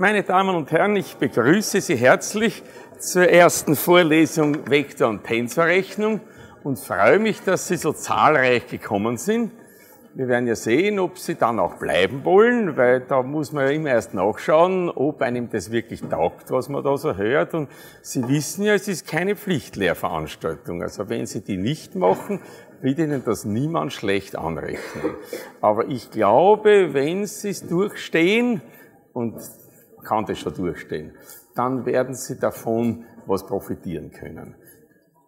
Meine Damen und Herren, ich begrüße Sie herzlich zur ersten Vorlesung Vektor- und Tensorrechnung und freue mich, dass Sie so zahlreich gekommen sind. Wir werden ja sehen, ob Sie dann auch bleiben wollen, weil da muss man ja immer erst nachschauen, ob einem das wirklich taugt, was man da so hört. Und Sie wissen ja, es ist keine Pflichtlehrveranstaltung. Also wenn Sie die nicht machen, wird Ihnen das niemand schlecht anrechnen. Aber ich glaube, wenn Sie es durchstehen, und kann das schon durchstehen, dann werden Sie davon was profitieren können.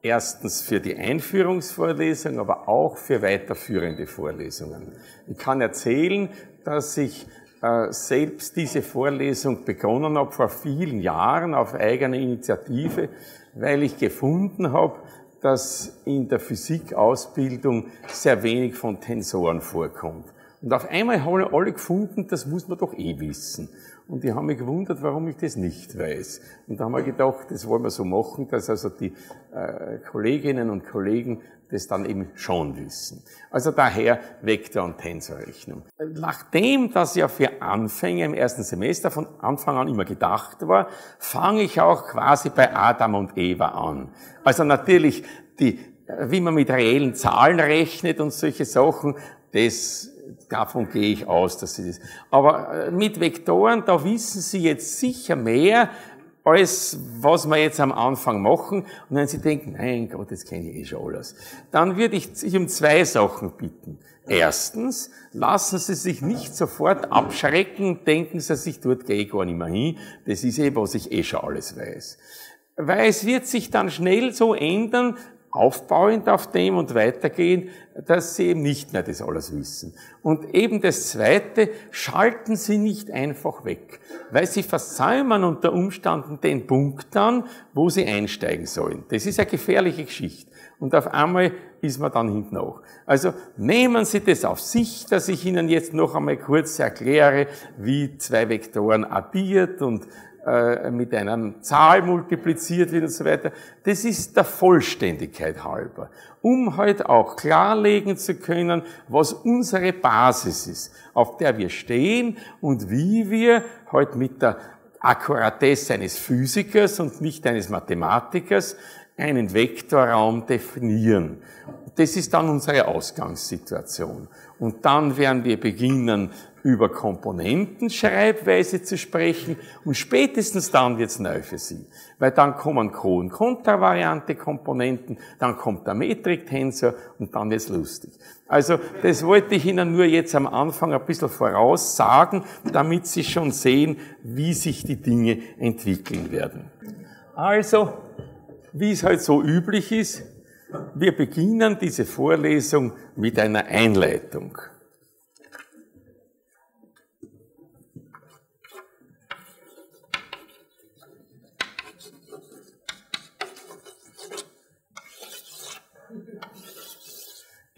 Erstens für die Einführungsvorlesung, aber auch für weiterführende Vorlesungen. Ich kann erzählen, dass ich äh, selbst diese Vorlesung begonnen habe vor vielen Jahren auf eigene Initiative, weil ich gefunden habe, dass in der Physikausbildung sehr wenig von Tensoren vorkommt. Und auf einmal haben alle gefunden, das muss man doch eh wissen. Und die haben mich gewundert, warum ich das nicht weiß. Und da haben wir gedacht, das wollen wir so machen, dass also die äh, Kolleginnen und Kollegen das dann eben schon wissen. Also daher Vektor- und Tensorrechnung. Nachdem das ja für Anfänger im ersten Semester von Anfang an immer gedacht war, fange ich auch quasi bei Adam und Eva an. Also natürlich die, wie man mit reellen Zahlen rechnet und solche Sachen, das davon gehe ich aus, dass Sie das. Aber äh, mit Vektoren, da wissen Sie jetzt sicher mehr, als was wir jetzt am Anfang machen. Und wenn Sie denken, nein Gott, das kenne ich eh schon alles, dann würde ich Sie um zwei Sachen bitten. Erstens, lassen Sie sich nicht sofort abschrecken, denken Sie sich, dort gehe ich gar nicht mehr hin. Das ist eh, was ich eh schon alles weiß. Weil es wird sich dann schnell so ändern, aufbauend auf dem und weitergehen, dass sie eben nicht mehr das alles wissen. Und eben das Zweite, schalten sie nicht einfach weg, weil sie versäumen unter Umständen den Punkt dann, wo sie einsteigen sollen. Das ist eine gefährliche Geschichte. Und auf einmal ist man dann hinten auch. Also nehmen Sie das auf sich, dass ich Ihnen jetzt noch einmal kurz erkläre, wie zwei Vektoren addiert und äh, mit einer Zahl multipliziert wird und so weiter. Das ist der Vollständigkeit halber, um halt auch klarlegen zu können, was unsere Basis ist, auf der wir stehen und wie wir halt mit der Akkuratesse eines Physikers und nicht eines Mathematikers einen Vektorraum definieren. Das ist dann unsere Ausgangssituation. Und dann werden wir beginnen, über Komponentenschreibweise zu sprechen und spätestens dann wird's neu für Sie. Weil dann kommen Ko- und Kontravariante Komponenten, dann kommt der Metriktensor und dann wird's lustig. Also das wollte ich Ihnen nur jetzt am Anfang ein bisschen voraussagen, damit Sie schon sehen, wie sich die Dinge entwickeln werden. Also, wie es halt so üblich ist, wir beginnen diese Vorlesung mit einer Einleitung.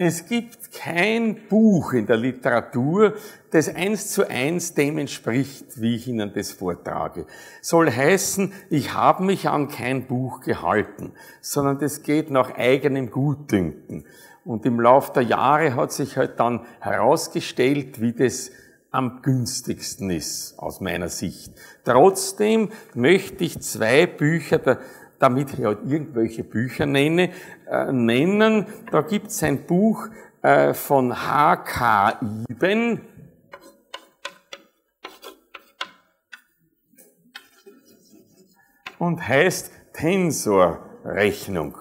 Es gibt kein Buch in der Literatur, das eins zu eins dem entspricht, wie ich Ihnen das vortrage. Soll heißen, ich habe mich an kein Buch gehalten, sondern das geht nach eigenem Gutdünken. Und im Lauf der Jahre hat sich halt dann herausgestellt, wie das am günstigsten ist, aus meiner Sicht. Trotzdem möchte ich zwei Bücher der damit ich halt irgendwelche Bücher nenne, äh, nennen. Da gibt es ein Buch äh, von H.K. Iben, und heißt Tensorrechnung.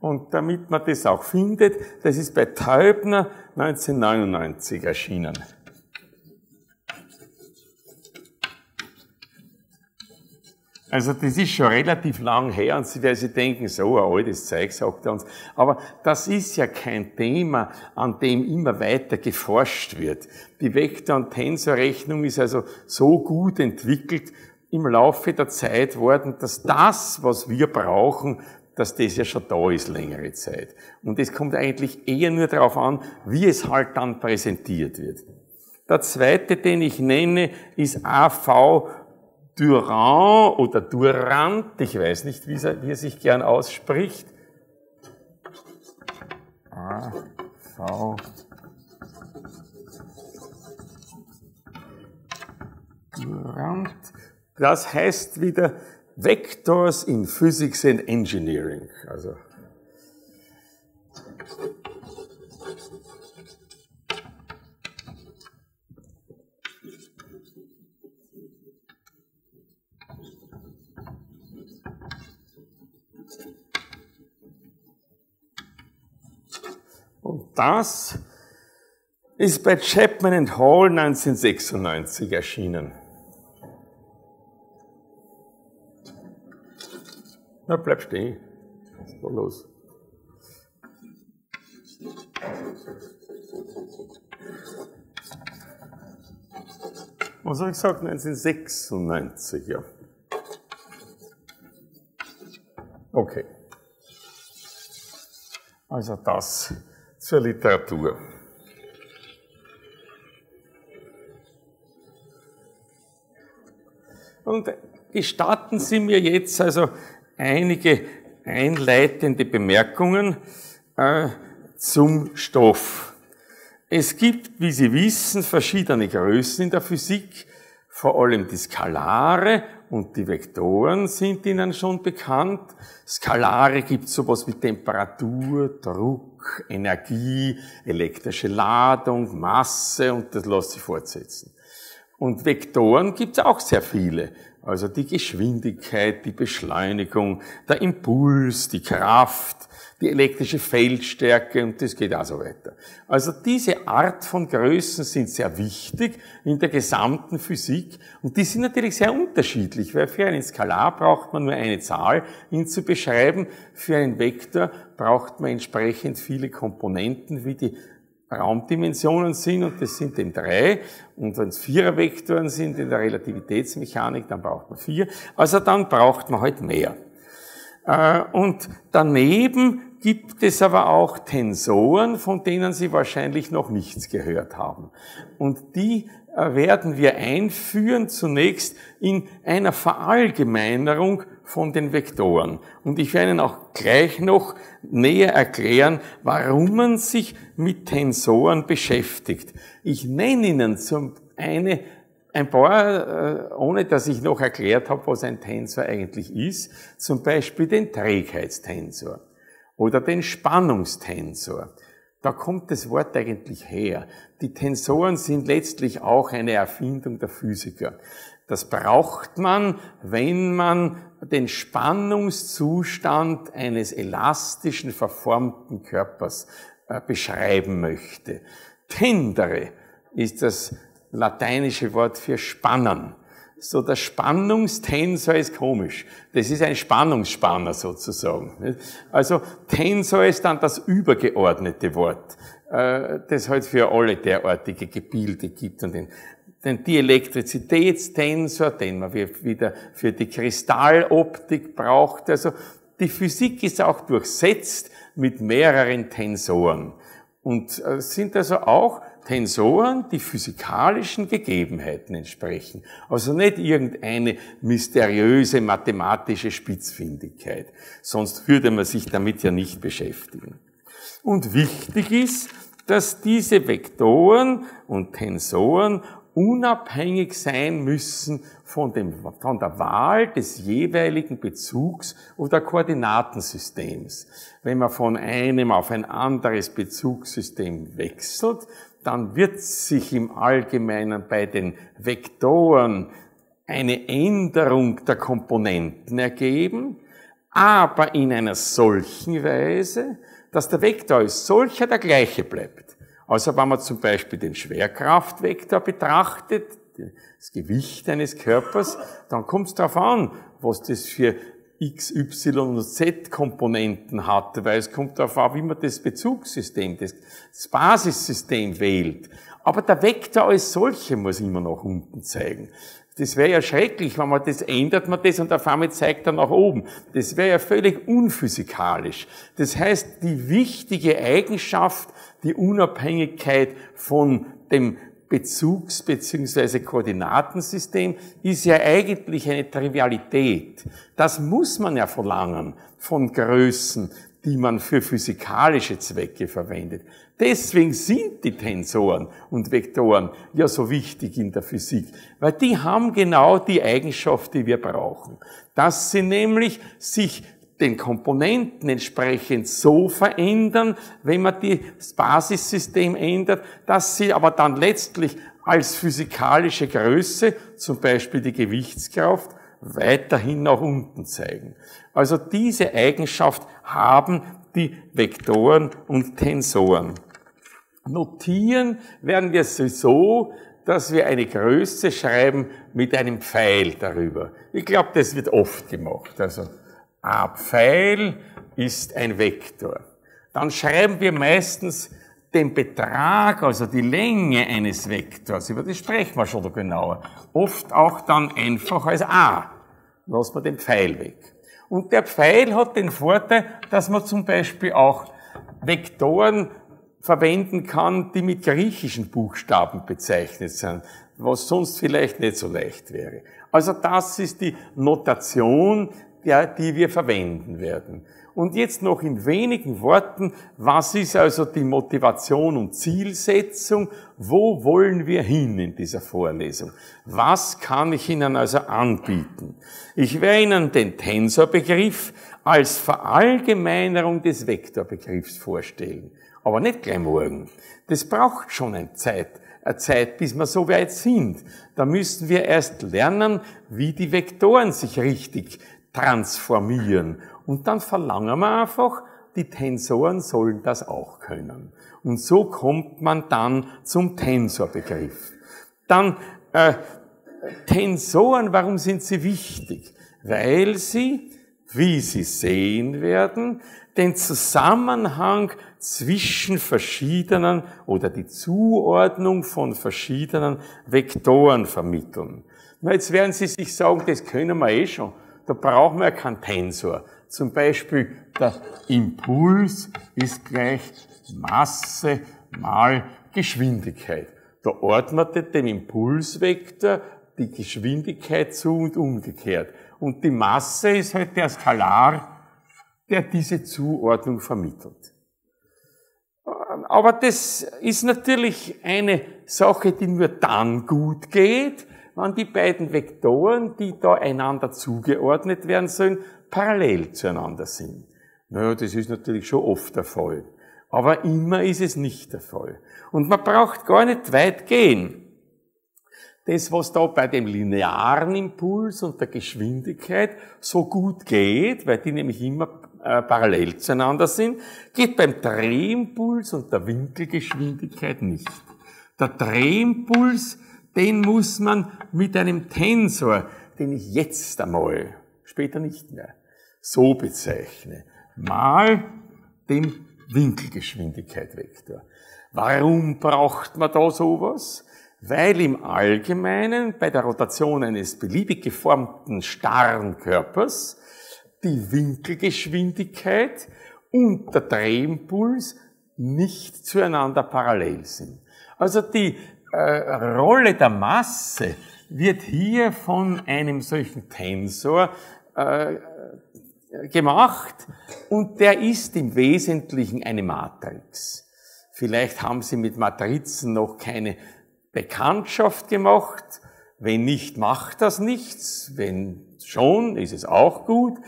Und damit man das auch findet, das ist bei Teubner 1999 erschienen. Also das ist schon relativ lang her und Sie werden sich denken, so ein altes Zeug sagt er uns. Aber das ist ja kein Thema, an dem immer weiter geforscht wird. Die Vektor- und Tensorrechnung ist also so gut entwickelt im Laufe der Zeit worden, dass das, was wir brauchen, dass das ja schon da ist längere Zeit. Und es kommt eigentlich eher nur darauf an, wie es halt dann präsentiert wird. Der zweite, den ich nenne, ist AV Durand oder Durant, ich weiß nicht, wie er, wie er sich gern ausspricht. A, V, Durant. Das heißt wieder Vectors in Physics and Engineering. Also Das ist bei Chapman and Hall 1996 erschienen. Na, bleib stehen. Was ist da los? Was habe ich gesagt? 1996, ja. Okay. Also das zur Literatur. Und gestatten Sie mir jetzt also einige einleitende Bemerkungen äh, zum Stoff. Es gibt, wie Sie wissen, verschiedene Größen in der Physik, vor allem die Skalare und die Vektoren sind Ihnen schon bekannt. Skalare gibt sowas wie Temperatur, Druck, Energie, elektrische Ladung, Masse und das lässt sich fortsetzen. Und Vektoren gibt es auch sehr viele. Also die Geschwindigkeit, die Beschleunigung, der Impuls, die Kraft, die elektrische Feldstärke und das geht auch so weiter. Also diese Art von Größen sind sehr wichtig in der gesamten Physik und die sind natürlich sehr unterschiedlich, weil für einen Skalar braucht man nur eine Zahl, ihn zu beschreiben, für einen Vektor braucht man entsprechend viele Komponenten, wie die Raumdimensionen sind, und das sind eben drei. Und wenn es Vierervektoren sind in der Relativitätsmechanik, dann braucht man vier. Also dann braucht man halt mehr. Äh, und daneben gibt es aber auch Tensoren, von denen Sie wahrscheinlich noch nichts gehört haben. Und die werden wir einführen zunächst in einer Verallgemeinerung von den Vektoren. Und ich werde Ihnen auch gleich noch näher erklären, warum man sich mit Tensoren beschäftigt. Ich nenne Ihnen zum eine ein paar, äh, ohne dass ich noch erklärt habe, was ein Tensor eigentlich ist, zum Beispiel den Trägheitstensor oder den Spannungstensor. Da kommt das Wort eigentlich her. Die Tensoren sind letztlich auch eine Erfindung der Physiker. Das braucht man, wenn man den Spannungszustand eines elastischen, verformten Körpers äh, beschreiben möchte. Tendere ist das lateinische Wort für spannen. So der Spannungstensor ist komisch. Das ist ein Spannungsspanner sozusagen. Also Tensor ist dann das übergeordnete Wort, äh, das halt für alle derartige Gebilde gibt und den den Dielektrizitätstensor, den man wieder für die Kristalloptik braucht. Also die Physik ist auch durchsetzt mit mehreren Tensoren und äh, sind also auch Tensoren, die physikalischen Gegebenheiten entsprechen. Also nicht irgendeine mysteriöse mathematische Spitzfindigkeit. Sonst würde man sich damit ja nicht beschäftigen. Und wichtig ist, dass diese Vektoren und Tensoren unabhängig sein müssen von, dem, von der Wahl des jeweiligen Bezugs- oder Koordinatensystems. Wenn man von einem auf ein anderes Bezugssystem wechselt, dann wird sich im Allgemeinen bei den Vektoren eine Änderung der Komponenten ergeben, aber in einer solchen Weise, dass der Vektor als solcher der gleiche bleibt. Also wenn man zum Beispiel den Schwerkraftvektor betrachtet, das Gewicht eines Körpers, dann kommt es darauf an, was das für X, Y und Z Komponenten hatte, weil es kommt darauf an, wie man das Bezugssystem, das, das Basissystem wählt. Aber der Vektor als solche muss immer nach unten zeigen. Das wäre ja schrecklich, wenn man das ändert, man das und auf einmal zeigt er nach oben. Das wäre ja völlig unphysikalisch. Das heißt, die wichtige Eigenschaft, die Unabhängigkeit von dem Bezugs- bzw. Koordinatensystem ist ja eigentlich eine Trivialität. Das muss man ja verlangen von Größen, die man für physikalische Zwecke verwendet. Deswegen sind die Tensoren und Vektoren ja so wichtig in der Physik, weil die haben genau die Eigenschaft, die wir brauchen. Dass sie nämlich sich den Komponenten entsprechend so verändern, wenn man das Basissystem ändert, dass sie aber dann letztlich als physikalische Größe, zum Beispiel die Gewichtskraft, weiterhin nach unten zeigen. Also diese Eigenschaft haben die Vektoren und Tensoren. Notieren werden wir so, dass wir eine Größe schreiben mit einem Pfeil darüber. Ich glaube, das wird oft gemacht. Also A Pfeil ist ein Vektor. Dann schreiben wir meistens den Betrag, also die Länge eines Vektors, über das sprechen wir schon genauer, oft auch dann einfach als A. Lassen wir den Pfeil weg. Und der Pfeil hat den Vorteil, dass man zum Beispiel auch Vektoren verwenden kann, die mit griechischen Buchstaben bezeichnet sind, was sonst vielleicht nicht so leicht wäre. Also das ist die Notation, der, die wir verwenden werden. Und jetzt noch in wenigen Worten, was ist also die Motivation und Zielsetzung? Wo wollen wir hin in dieser Vorlesung? Was kann ich Ihnen also anbieten? Ich werde Ihnen den Tensorbegriff als Verallgemeinerung des Vektorbegriffs vorstellen. Aber nicht gleich morgen. Das braucht schon eine Zeit, eine Zeit, bis wir so weit sind. Da müssen wir erst lernen, wie die Vektoren sich richtig transformieren. Und dann verlangen wir einfach, die Tensoren sollen das auch können. Und so kommt man dann zum Tensorbegriff. Dann äh, Tensoren, warum sind sie wichtig? Weil sie, wie Sie sehen werden, den Zusammenhang zwischen verschiedenen oder die Zuordnung von verschiedenen Vektoren vermitteln. Jetzt werden Sie sich sagen, das können wir eh schon. Da brauchen wir keinen Tensor. Zum Beispiel der Impuls ist gleich Masse mal Geschwindigkeit. Da ordnet dem Impulsvektor die Geschwindigkeit zu und umgekehrt. Und die Masse ist halt der Skalar, der diese Zuordnung vermittelt. Aber das ist natürlich eine Sache, die nur dann gut geht, wenn die beiden Vektoren, die da einander zugeordnet werden sollen, parallel zueinander sind. Naja, das ist natürlich schon oft der Fall. Aber immer ist es nicht der Fall. Und man braucht gar nicht weit gehen. Das, was da bei dem linearen Impuls und der Geschwindigkeit so gut geht, weil die nämlich immer äh, parallel zueinander sind, geht beim Drehimpuls und der Winkelgeschwindigkeit nicht. Der Drehimpuls den muss man mit einem Tensor, den ich jetzt einmal, später nicht mehr, so bezeichne, mal dem Winkelgeschwindigkeitvektor. Warum braucht man da sowas? Weil im Allgemeinen bei der Rotation eines beliebig geformten starren Körpers die Winkelgeschwindigkeit und der Drehimpuls nicht zueinander parallel sind. Also die Rolle der Masse wird hier von einem solchen Tensor äh, gemacht und der ist im Wesentlichen eine Matrix. Vielleicht haben Sie mit Matrizen noch keine Bekanntschaft gemacht. Wenn nicht, macht das nichts. Wenn schon, ist es auch gut.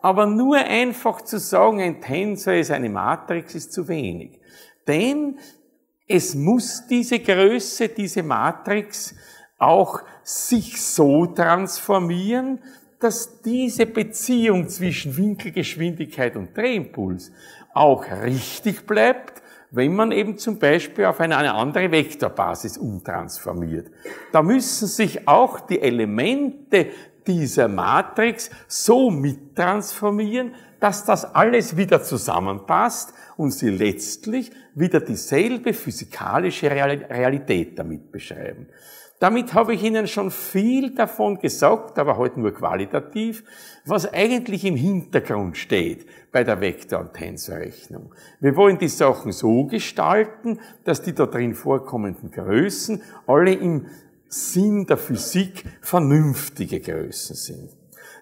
Aber nur einfach zu sagen, ein Tensor ist eine Matrix, ist zu wenig. Denn es muss diese Größe, diese Matrix auch sich so transformieren, dass diese Beziehung zwischen Winkelgeschwindigkeit und Drehimpuls auch richtig bleibt, wenn man eben zum Beispiel auf eine, andere Vektorbasis umtransformiert. Da müssen sich auch die Elemente dieser Matrix so mittransformieren, dass das alles wieder zusammenpasst und sie letztlich wieder dieselbe physikalische Realität damit beschreiben. Damit habe ich Ihnen schon viel davon gesagt, aber heute halt nur qualitativ, was eigentlich im Hintergrund steht bei der Vektor- und Tensorrechnung. Wir wollen die Sachen so gestalten, dass die da drin vorkommenden Größen alle im Sinn der Physik vernünftige Größen sind.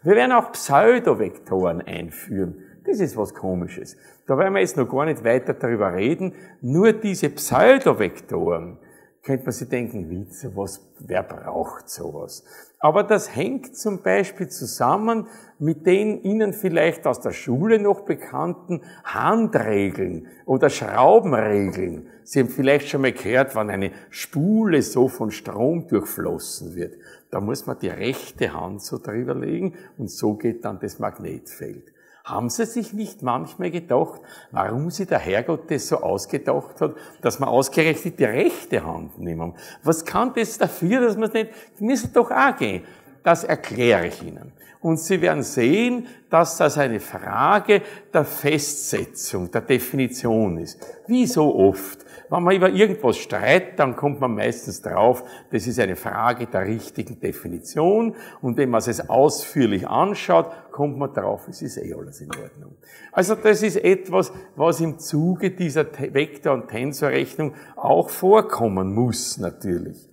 Wir werden auch Pseudovektoren einführen. Das ist was Komisches. Da werden wir jetzt noch gar nicht weiter darüber reden. Nur diese Pseudovektoren, könnte man sich denken, wie sowas, wer braucht sowas? Aber das hängt zum Beispiel zusammen mit den Ihnen vielleicht aus der Schule noch bekannten Handregeln oder Schraubenregeln. Sie haben vielleicht schon mal gehört, wann eine Spule so von Strom durchflossen wird. Da muss man die rechte Hand so drüber legen und so geht dann das Magnetfeld. Haben Sie sich nicht manchmal gedacht, warum Sie der Herrgott das so ausgedacht hat, dass man ausgerechnet die rechte Hand nehmen? Was kann das dafür, dass man es nicht, müssen doch auch gehen. Das erkläre ich Ihnen. Und Sie werden sehen, dass das eine Frage der Festsetzung, der Definition ist. Wie so oft. Wenn man über irgendwas streitet, dann kommt man meistens drauf, das ist eine Frage der richtigen Definition. Und wenn man es ausführlich anschaut, kommt man drauf, es ist eh alles in Ordnung. Also das ist etwas, was im Zuge dieser Vektor- und Tensorrechnung auch vorkommen muss, natürlich.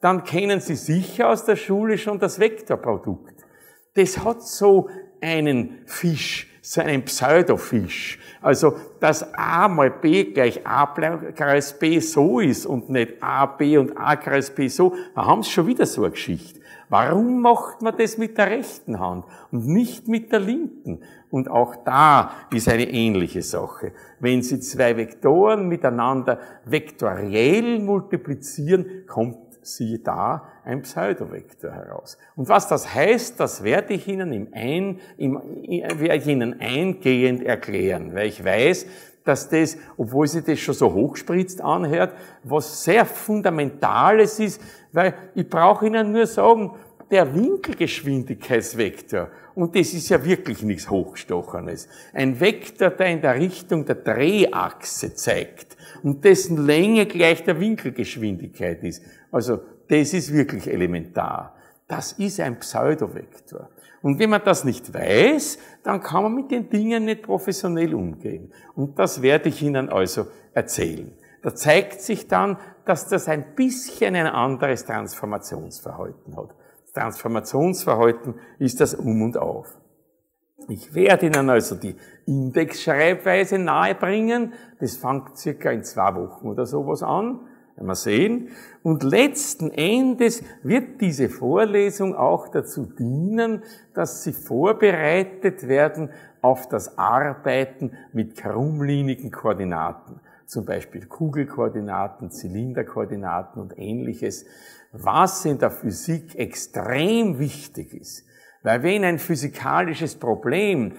Dann kennen Sie sicher aus der Schule schon das Vektorprodukt. Das hat so einen Fisch, so einen Pseudofisch. Also, dass a mal b gleich a kreis b so ist und nicht a, b und a kreis b so, da haben sie schon wieder so eine Geschichte. Warum macht man das mit der rechten Hand und nicht mit der linken? Und auch da ist eine ähnliche Sache. Wenn Sie zwei Vektoren miteinander vektoriell multiplizieren, kommt siehe da ein Pseudovektor heraus. Und was das heißt, das werde ich Ihnen im ein, im, werde ich Ihnen eingehend erklären, weil ich weiß, dass das, obwohl sich das schon so hochspritzt anhört, was sehr Fundamentales ist, weil ich brauche Ihnen nur sagen, der Winkelgeschwindigkeitsvektor, und das ist ja wirklich nichts Hochstochenes, ein Vektor, der in der Richtung der Drehachse zeigt und dessen Länge gleich der Winkelgeschwindigkeit ist. Also das ist wirklich elementar. Das ist ein Pseudovektor. Und wenn man das nicht weiß, dann kann man mit den Dingen nicht professionell umgehen. Und das werde ich Ihnen also erzählen. Da zeigt sich dann, dass das ein bisschen ein anderes Transformationsverhalten hat. Transformationsverhalten ist das Um und Auf. Ich werde Ihnen also die Indexschreibweise nahebringen. Das fängt circa in zwei Wochen oder sowas an. Werden wir sehen. Und letzten Endes wird diese Vorlesung auch dazu dienen, dass Sie vorbereitet werden auf das Arbeiten mit krummlinigen Koordinaten. Zum Beispiel Kugelkoordinaten, Zylinderkoordinaten und ähnliches, was in der Physik extrem wichtig ist. Weil wenn ein physikalisches Problem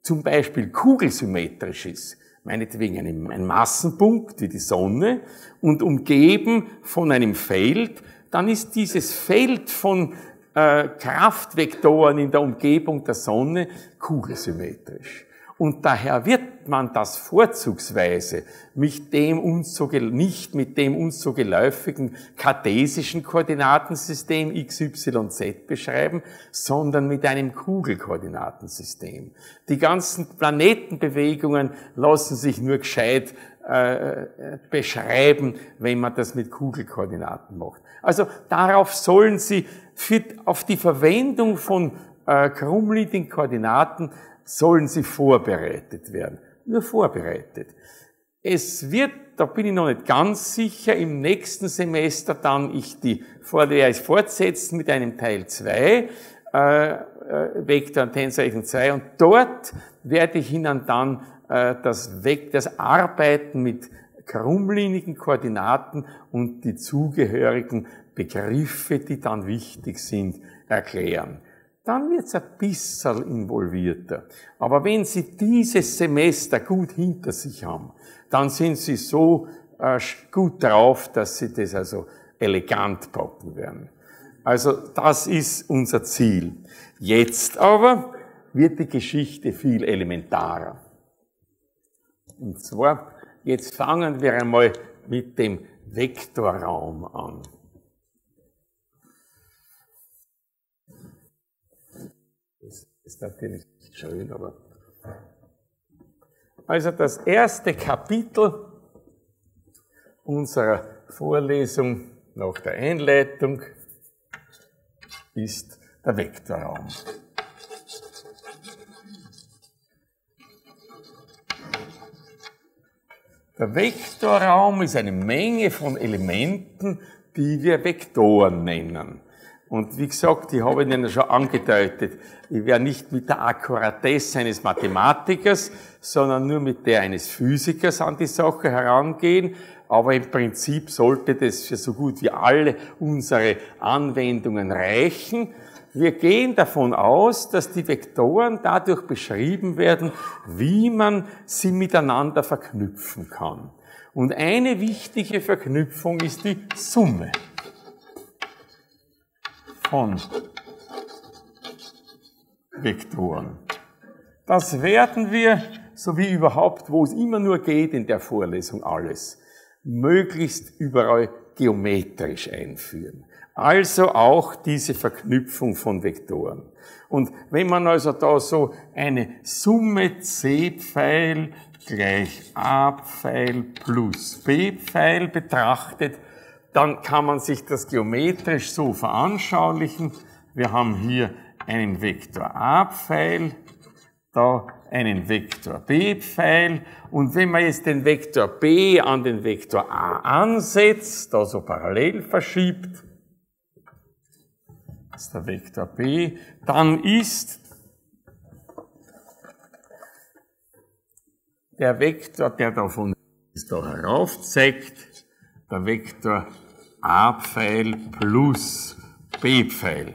zum Beispiel kugelsymmetrisch ist, meinetwegen ein, Massenpunkt wie die Sonne und umgeben von einem Feld, dann ist dieses Feld von äh, Kraftvektoren in der Umgebung der Sonne kugelsymmetrisch. Und daher wird man das vorzugsweise mit dem uns so, nicht mit dem uns so geläufigen kartesischen Koordinatensystem x, y, z beschreiben, sondern mit einem Kugelkoordinatensystem. Die ganzen Planetenbewegungen lassen sich nur gescheit äh, beschreiben, wenn man das mit Kugelkoordinaten macht. Also darauf sollen Sie für, auf die Verwendung von äh, krummliegenden Koordinaten sollen sie vorbereitet werden. Nur vorbereitet. Es wird, da bin ich noch nicht ganz sicher, im nächsten Semester dann ich die Vorlehre fortsetzen mit einem Teil 2, äh, äh, Vektor und Tensorrechnung 2 und dort werde ich Ihnen dann äh, das, Weg, das Arbeiten mit krummlinigen Koordinaten und die zugehörigen Begriffe, die dann wichtig sind, erklären dann wird es ein bisschen involvierter. Aber wenn Sie dieses Semester gut hinter sich haben, dann sind Sie so äh, gut drauf, dass Sie das also elegant packen werden. Also das ist unser Ziel. Jetzt aber wird die Geschichte viel elementarer. Und zwar, jetzt fangen wir einmal mit dem Vektorraum an. Ist natürlich schön, aber. Also das erste Kapitel unserer Vorlesung nach der Einleitung ist der Vektorraum. Der Vektorraum ist eine Menge von Elementen, die wir Vektoren nennen. Und wie gesagt, ich habe Ihnen schon angedeutet, ich werde nicht mit der Akkuratesse eines Mathematikers, sondern nur mit der eines Physikers an die Sache herangehen. Aber im Prinzip sollte das für so gut wie alle unsere Anwendungen reichen. Wir gehen davon aus, dass die Vektoren dadurch beschrieben werden, wie man sie miteinander verknüpfen kann. Und eine wichtige Verknüpfung ist die Summe von Vektoren. Das werden wir, so wie überhaupt, wo es immer nur geht in der Vorlesung alles, möglichst überall geometrisch einführen. Also auch diese Verknüpfung von Vektoren. Und wenn man also da so eine Summe C-Pfeil gleich A-Pfeil plus B-Pfeil betrachtet, dann kann man sich das geometrisch so veranschaulichen. Wir haben hier einen Vektor A-Pfeil, da einen Vektor B-Pfeil und wenn man jetzt den Vektor B an den Vektor A ansetzt, da so parallel verschiebt, das ist der Vektor B, dann ist der Vektor, der da von da herauf zeigt, der Vektor A-Pfeil plus B-Pfeil.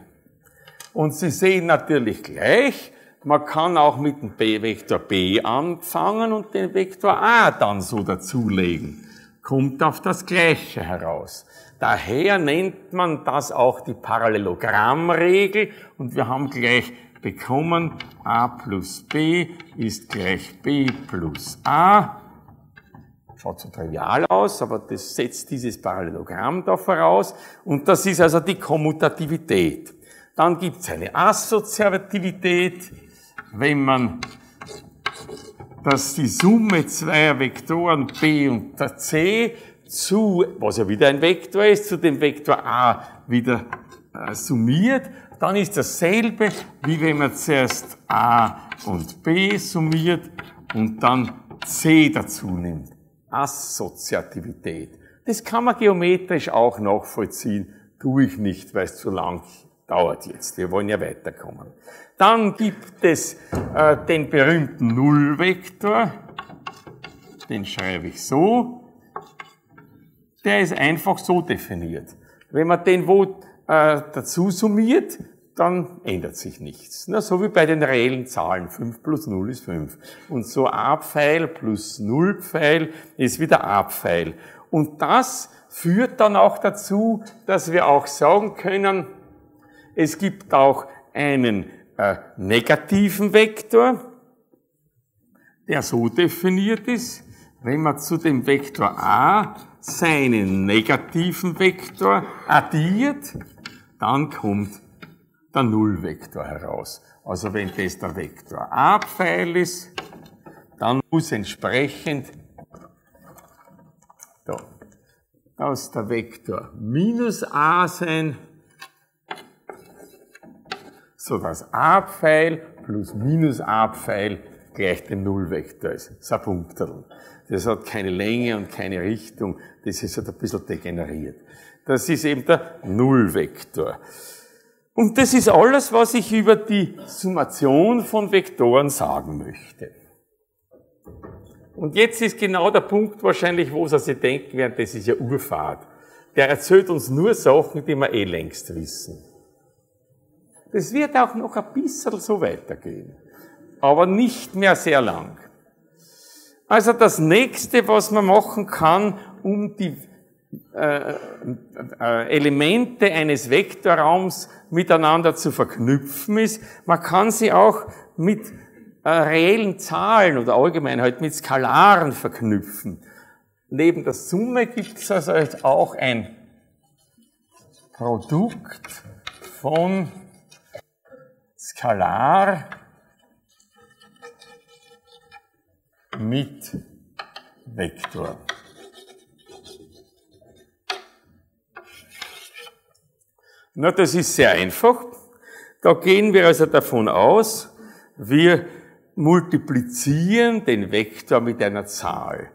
Und Sie sehen natürlich gleich, man kann auch mit dem Vektor B anfangen und den Vektor A dann so dazulegen. Kommt auf das Gleiche heraus. Daher nennt man das auch die Parallelogrammregel und wir haben gleich bekommen, a plus b ist gleich b plus a. Schaut so trivial aus, aber das setzt dieses Parallelogramm da voraus und das ist also die Kommutativität. Dann gibt es eine Assoziativität, wenn man dass die Summe zweier Vektoren b und c zu, was ja wieder ein Vektor ist, zu dem Vektor a wieder äh, summiert, dann ist dasselbe, wie wenn man zuerst a und b summiert und dann c dazu nimmt. Assoziativität. Das kann man geometrisch auch nachvollziehen, tue ich nicht, weil es zu lang dauert jetzt. Wir wollen ja weiterkommen. Dann gibt es äh, den berühmten Nullvektor, den schreibe ich so, der ist einfach so definiert. Wenn man den wo äh, dazu summiert, dann ändert sich nichts. Na, so wie bei den reellen Zahlen. 5 plus 0 ist 5. Und so A-Pfeil plus 0-Pfeil ist wieder A-Pfeil. Und das führt dann auch dazu, dass wir auch sagen können, es gibt auch einen äh, negativen Vektor, der so definiert ist, wenn man zu dem Vektor a seinen negativen Vektor addiert, dann kommt der Nullvektor heraus. Also wenn das der Vektor A-Pfeil ist, dann muss entsprechend da, aus der Vektor minus a sein, so dass a-Pfeil plus minus a-Pfeil gleich dem Nullvektor ist. Das ist ein Punkterl. Das hat keine Länge und keine Richtung. Das ist halt ein bisschen degeneriert. Das ist eben der Nullvektor. Und das ist alles, was ich über die Summation von Vektoren sagen möchte. Und jetzt ist genau der Punkt wahrscheinlich, wo Sie denken werden, das ist ja Urfahrt. Der erzählt uns nur Sachen, die wir eh längst wissen. Das wird auch noch ein bisschen so weitergehen. Aber nicht mehr sehr lang. Also das nächste, was man machen kann, um die äh, äh, Elemente eines Vektorraums miteinander zu verknüpfen ist. Man kann sie auch mit äh, reellen Zahlen oder allgemein halt mit Skalaren verknüpfen. Neben der Summe gibt es also auch ein Produkt von Skalar mit Vektor. Na, das ist sehr einfach. Da gehen wir also davon aus, wir multiplizieren den Vektor mit einer Zahl.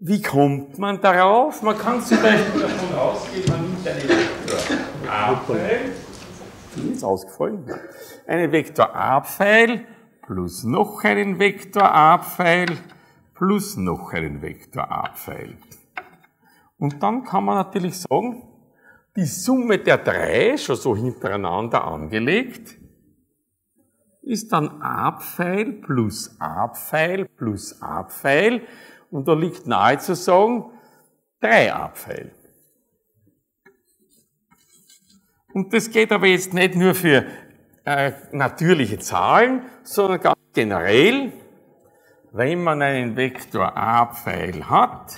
Wie kommt man darauf? Man kann zum Beispiel davon ausgehen, man nimmt einen Vektor A-Pfeil, ist ausgefallen, einen Vektor A-Pfeil plus noch einen Vektor A-Pfeil plus noch einen Vektor A-Pfeil. Und dann kann man natürlich sagen, die Summe der drei, schon so hintereinander angelegt, ist dann A-Pfeil plus A-Pfeil plus A-Pfeil und da liegt nahe zu sagen, 3 A-Pfeil. Und das geht aber jetzt nicht nur für äh, natürliche Zahlen, sondern ganz generell, wenn man einen Vektor A-Pfeil hat,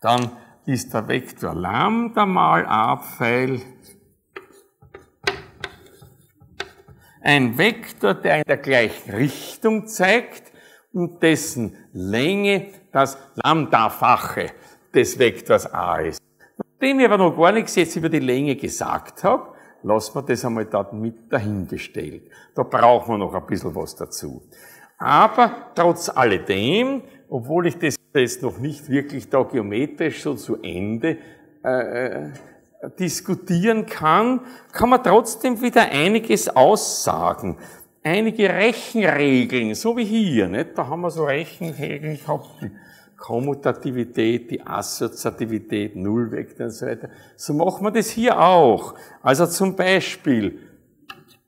dann ist der Vektor Lambda mal A-Pfeil ein Vektor, der in der gleichen Richtung zeigt und dessen Länge das Lambda-fache des Vektors a ist. Nachdem ich aber noch gar nichts jetzt über die Länge gesagt habe, lassen wir das einmal dort mit dahingestellt. Da brauchen wir noch ein bisschen was dazu. Aber trotz alledem, obwohl ich das jetzt noch nicht wirklich da geometrisch so zu Ende äh, äh, diskutieren kann, kann man trotzdem wieder einiges aussagen. Einige Rechenregeln, so wie hier, nicht? da haben wir so Rechenregeln gehabt, die Kommutativität, die Assoziativität, Nullvektor und so weiter. So machen wir das hier auch. Also zum Beispiel,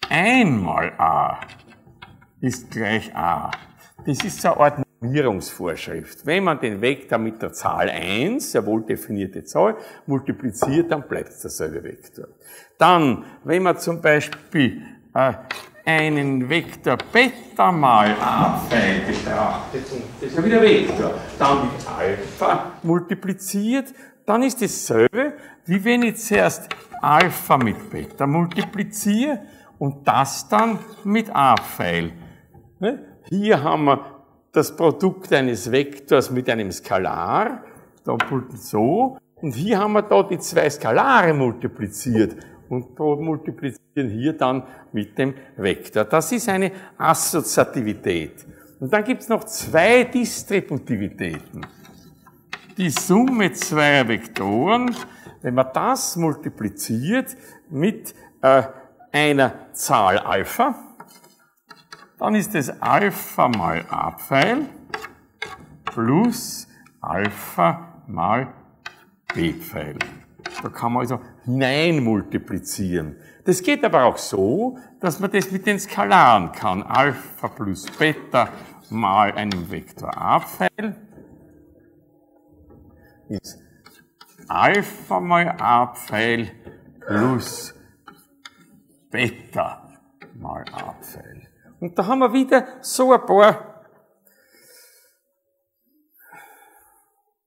einmal a ist gleich a. Das ist so eine Art Normierungsvorschrift. Wenn man den Vektor mit der Zahl 1, eine wohl definierte Zahl, multipliziert, dann bleibt es derselbe Vektor. Dann, wenn man zum Beispiel äh, einen Vektor Beta mal A-Pfeil betrachtet, und das ist ja wieder Vektor, dann mit Alpha multipliziert, dann ist dasselbe, wie wenn ich zuerst Alpha mit Beta multipliziere und das dann mit A-Pfeil. Ne? Hier haben wir das Produkt eines Vektors mit einem Skalar, doppelt so, und hier haben wir da die zwei Skalare multipliziert und multiplizieren hier dann mit dem Vektor. Das ist eine Assoziativität. Und dann gibt es noch zwei Distributivitäten. Die Summe zweier Vektoren, wenn man das multipliziert mit äh, einer Zahl Alpha, dann ist es Alpha mal A-Pfeil plus Alpha mal B-Pfeil. Da kann man also hinein multiplizieren. Das geht aber auch so, dass man das mit den Skalaren kann. Alpha plus Beta mal einem Vektor A-Pfeil ist Alpha mal A-Pfeil plus Beta mal A-Pfeil. Und da haben wir wieder so ein paar,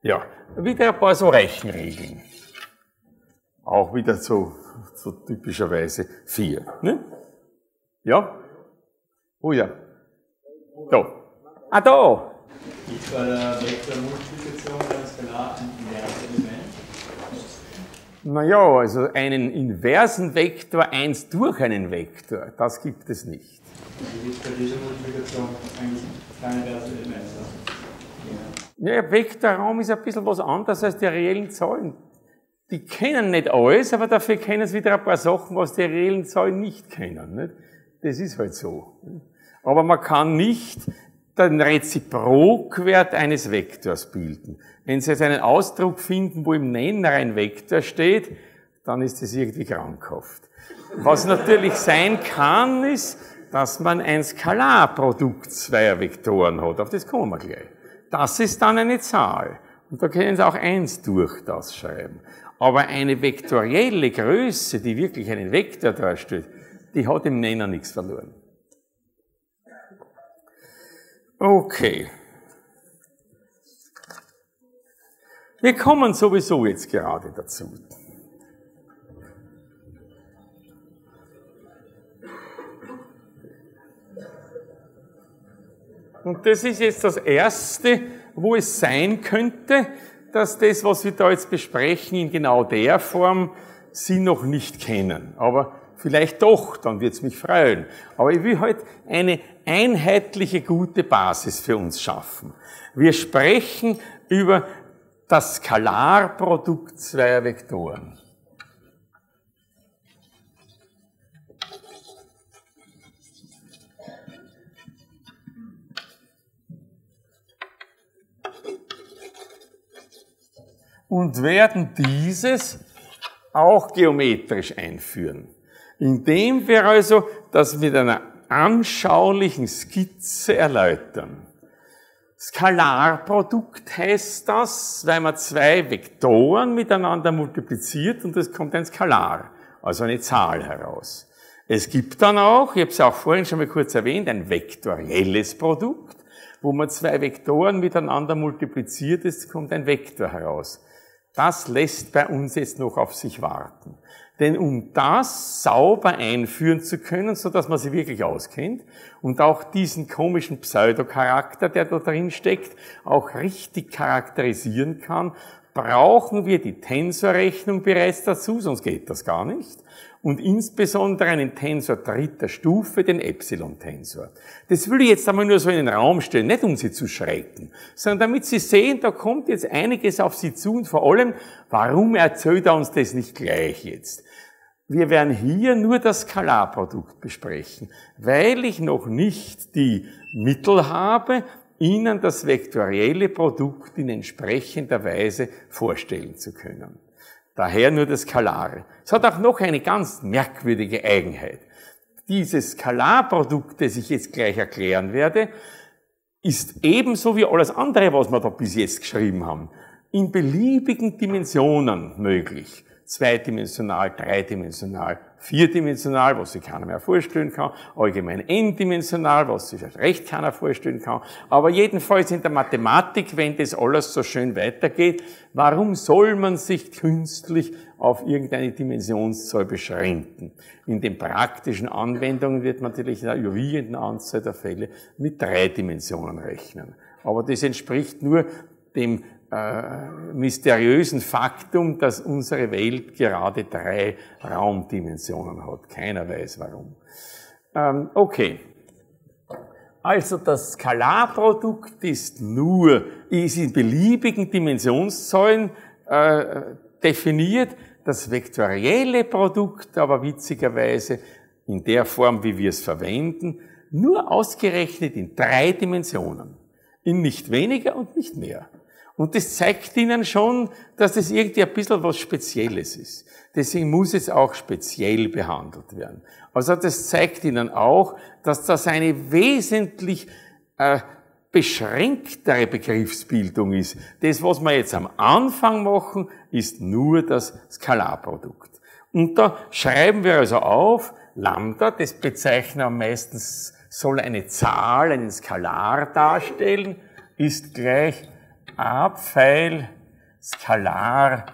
ja, wieder ein paar so Rechenregeln. Auch wieder so, so typischerweise vier. Ne? Ja? Oh ja. Da. Ah, da! Gibt bei der Vektormultiplikation ein inverses Element? Naja, also einen inversen Vektor eins durch einen Vektor, das gibt es nicht. Ja, Vektorraum ist ein bisschen was anderes als die reellen Zahlen. Die kennen nicht alles, aber dafür kennen sie wieder ein paar Sachen, was die reellen Zahlen nicht kennen. Nicht? Das ist halt so. Aber man kann nicht den Reziprokwert eines Vektors bilden. Wenn Sie jetzt einen Ausdruck finden, wo im Nenner ein Vektor steht, dann ist das irgendwie krankhaft. Was natürlich sein kann, ist, dass man ein Skalarprodukt zweier Vektoren hat. Auf das kommen wir gleich. Das ist dann eine Zahl. Und da können Sie auch eins durch das schreiben. Aber eine vektorielle Größe, die wirklich einen Vektor darstellt, die hat im Nenner nichts verloren. Okay. Wir kommen sowieso jetzt gerade dazu. Und das ist jetzt das Erste, wo es sein könnte, dass das, was wir da jetzt besprechen, in genau der Form Sie noch nicht kennen. Aber vielleicht doch, dann wird es mich freuen. Aber ich will heute eine einheitliche, gute Basis für uns schaffen. Wir sprechen über das Skalarprodukt zweier Vektoren. Und werden dieses auch geometrisch einführen. Indem wir also das mit einer anschaulichen Skizze erläutern. Skalarprodukt heißt das, weil man zwei Vektoren miteinander multipliziert und es kommt ein Skalar, also eine Zahl heraus. Es gibt dann auch, ich habe es auch vorhin schon mal kurz erwähnt, ein vektorielles Produkt, wo man zwei Vektoren miteinander multipliziert, es kommt ein Vektor heraus. Das lässt bei uns jetzt noch auf sich warten. Denn um das sauber einführen zu können, so dass man sie wirklich auskennt und auch diesen komischen Pseudocharakter, der da drin steckt, auch richtig charakterisieren kann, brauchen wir die Tensorrechnung bereits dazu, sonst geht das gar nicht und insbesondere einen Tensor dritter Stufe, den Epsilon-Tensor. Das will ich jetzt einmal nur so in den Raum stellen, nicht um Sie zu schrecken, sondern damit Sie sehen, da kommt jetzt einiges auf Sie zu und vor allem, warum erzählt er uns das nicht gleich jetzt? Wir werden hier nur das Skalarprodukt besprechen, weil ich noch nicht die Mittel habe, Ihnen das vektorielle Produkt in entsprechender Weise vorstellen zu können. Daher nur das Skalare. Es hat auch noch eine ganz merkwürdige Eigenheit. Dieses Skalarprodukt, das ich jetzt gleich erklären werde, ist ebenso wie alles andere, was wir da bis jetzt geschrieben haben, in beliebigen Dimensionen möglich zweidimensional, dreidimensional, vierdimensional, was sich keiner mehr vorstellen kann, allgemein n-dimensional, was sich recht keiner vorstellen kann. Aber jedenfalls in der Mathematik, wenn das alles so schön weitergeht, warum soll man sich künstlich auf irgendeine Dimensionszahl beschränken? In den praktischen Anwendungen wird man natürlich in einer überwiegenden Anzahl der Fälle mit drei Dimensionen rechnen. Aber das entspricht nur dem äh, mysteriösen Faktum, dass unsere Welt gerade drei Raumdimensionen hat. Keiner weiß warum. Ähm, okay. Also das Skalarprodukt ist nur, ist in beliebigen Dimensionszahlen äh, definiert. Das vektorielle Produkt aber witzigerweise in der Form, wie wir es verwenden, nur ausgerechnet in drei Dimensionen. In nicht weniger und nicht mehr. Und das zeigt ihnen schon, dass das irgendwie ein bisschen was Spezielles ist. Deswegen muss es auch speziell behandelt werden. Also das zeigt ihnen auch, dass das eine wesentlich äh, beschränktere Begriffsbildung ist. Das, was wir jetzt am Anfang machen, ist nur das Skalarprodukt. Und da schreiben wir also auf, Lambda, das bezeichnen wir meistens, soll eine Zahl, einen Skalar darstellen, ist gleich A-Pfeil Skalar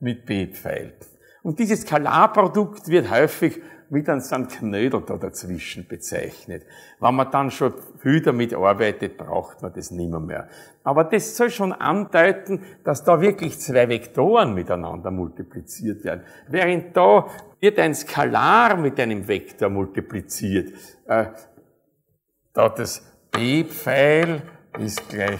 mit B-Pfeil. Und dieses Skalarprodukt wird häufig mit einem Knödel da dazwischen bezeichnet. Wenn man dann schon viel damit arbeitet, braucht man das nimmer mehr. Aber das soll schon andeuten, dass da wirklich zwei Vektoren miteinander multipliziert werden. Während da wird ein Skalar mit einem Vektor multipliziert. Äh, da das B-Pfeil ist gleich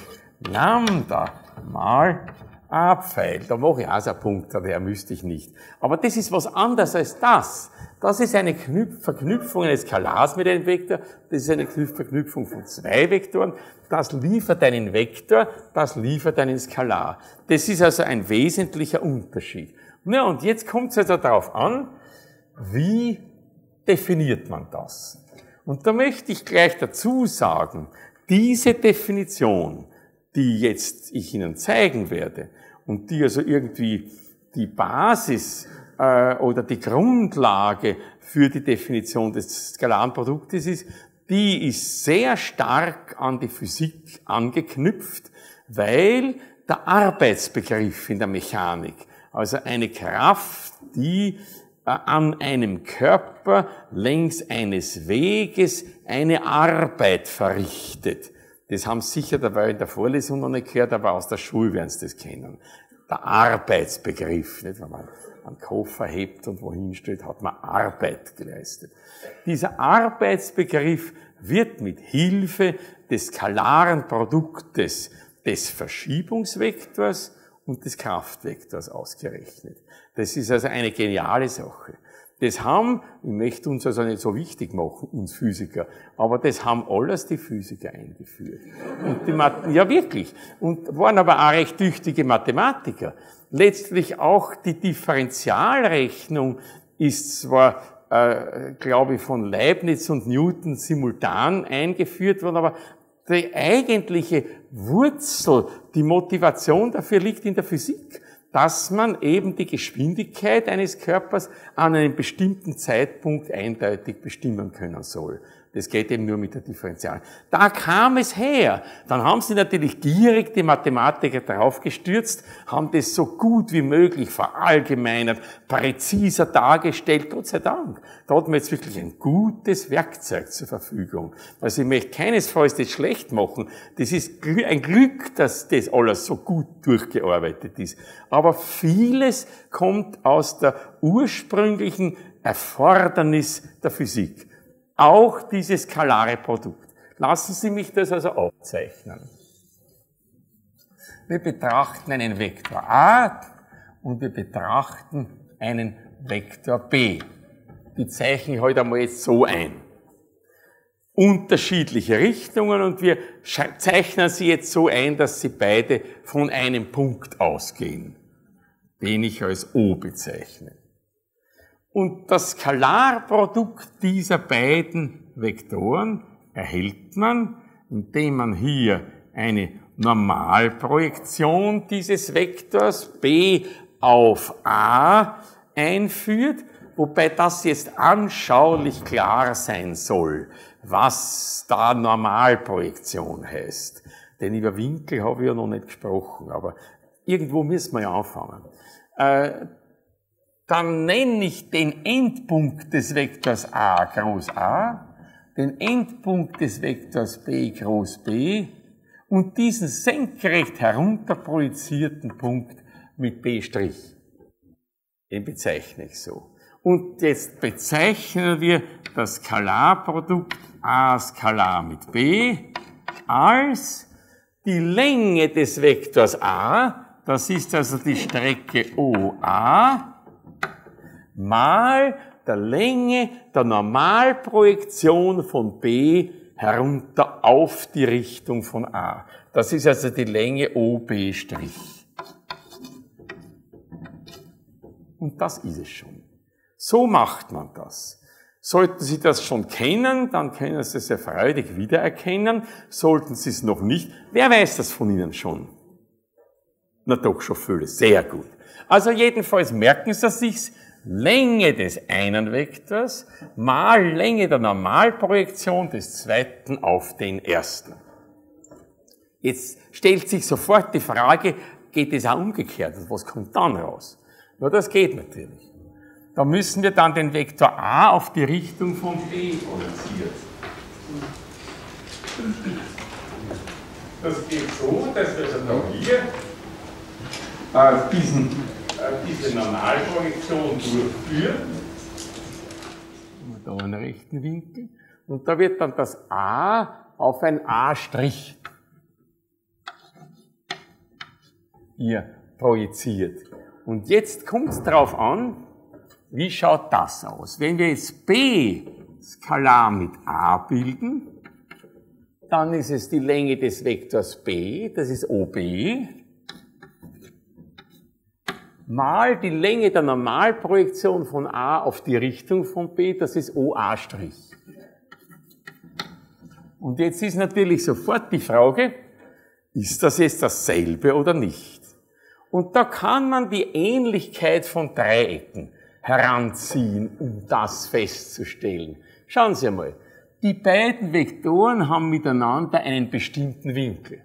Lambda mal A-Pfeil. Da mache ich auch so einen Punkt, der müsste ich nicht. Aber das ist was anderes als das. Das ist eine Verknüpfung eines Skalars mit einem Vektor. Das ist eine Verknüpfung von zwei Vektoren. Das liefert einen Vektor, das liefert einen Skalar. Das ist also ein wesentlicher Unterschied. Na, und jetzt kommt es also darauf an, wie definiert man das? Und da möchte ich gleich dazu sagen, diese Definition die jetzt ich Ihnen zeigen werde und die also irgendwie die Basis äh, oder die Grundlage für die Definition des skalaren Produktes ist, die ist sehr stark an die Physik angeknüpft, weil der Arbeitsbegriff in der Mechanik, also eine Kraft, die äh, an einem Körper längs eines Weges eine Arbeit verrichtet. Das haben sicher dabei in der Vorlesung noch nicht gehört, aber aus der Schule werden Sie das kennen. Der Arbeitsbegriff, nicht? wenn man einen Koffer hebt und wohin stellt, hat man Arbeit geleistet. Dieser Arbeitsbegriff wird mit Hilfe des skalaren Produktes des Verschiebungsvektors und des Kraftvektors ausgerechnet. Das ist also eine geniale Sache. Das haben, ich möchte uns also nicht so wichtig machen, uns Physiker, aber das haben alles die Physiker eingeführt. Und die ja wirklich. Und waren aber auch recht tüchtige Mathematiker. Letztlich auch die Differentialrechnung ist zwar, äh, glaube ich, von Leibniz und Newton simultan eingeführt worden, aber die eigentliche Wurzel, die Motivation dafür liegt in der Physik dass man eben die Geschwindigkeit eines Körpers an einem bestimmten Zeitpunkt eindeutig bestimmen können soll. Das geht eben nur mit der Differential. Da kam es her. Dann haben sie natürlich gierig die Mathematiker draufgestürzt, haben das so gut wie möglich verallgemeinert, präziser dargestellt, Gott sei Dank. Da hat man jetzt wirklich ein gutes Werkzeug zur Verfügung. Also ich möchte keinesfalls das schlecht machen. Das ist ein Glück, dass das alles so gut durchgearbeitet ist. Aber vieles kommt aus der ursprünglichen Erfordernis der Physik auch dieses skalare Produkt. Lassen Sie mich das also aufzeichnen. Wir betrachten einen Vektor A und wir betrachten einen Vektor B. Die zeichne ich heute einmal jetzt so ein. Unterschiedliche Richtungen und wir zeichnen sie jetzt so ein, dass sie beide von einem Punkt ausgehen, den ich als O bezeichne. Und das Skalarprodukt dieser beiden Vektoren erhält man, indem man hier eine Normalprojektion dieses Vektors b auf a einführt, wobei das jetzt anschaulich klar sein soll, was da Normalprojektion heißt. Denn über Winkel habe ich ja noch nicht gesprochen, aber irgendwo müssen wir ja anfangen. Dann nenne ich den Endpunkt des Vektors a groß A, den Endpunkt des Vektors b groß B und diesen senkrecht herunterprojizierten Punkt mit b'. Den bezeichne ich so. Und jetzt bezeichnen wir das Skalarprodukt a Skalar mit b als die Länge des Vektors a, das ist also die Strecke OA, mal der Länge der Normalprojektion von B herunter auf die Richtung von A. Das ist also die Länge OB'. Und das ist es schon. So macht man das. Sollten Sie das schon kennen, dann können Sie es sehr freudig wiedererkennen. Sollten Sie es noch nicht, wer weiß das von Ihnen schon? Na doch, schon viele. Sehr gut. Also jedenfalls merken Sie sich's, Länge des einen Vektors mal Länge der Normalprojektion des zweiten auf den ersten. Jetzt stellt sich sofort die Frage, geht es auch umgekehrt? Was kommt dann raus? Ja, das geht natürlich. Da müssen wir dann den Vektor a auf die Richtung von b projizieren. Das geht so, dass wir dann hier äh, diesen diese Normalprojektion durchführen. Da einen rechten Winkel. Und da wird dann das A auf ein A' hier projiziert. Und jetzt kommt es darauf an, wie schaut das aus? Wenn wir jetzt B skalar mit A bilden, dann ist es die Länge des Vektors B, das ist OB, mal die Länge der Normalprojektion von A auf die Richtung von B, das ist OA'. Und jetzt ist natürlich sofort die Frage, Ist das jetzt dasselbe oder nicht? Und da kann man die Ähnlichkeit von Dreiecken heranziehen, um das festzustellen. Schauen Sie einmal. Die beiden Vektoren haben miteinander einen bestimmten Winkel.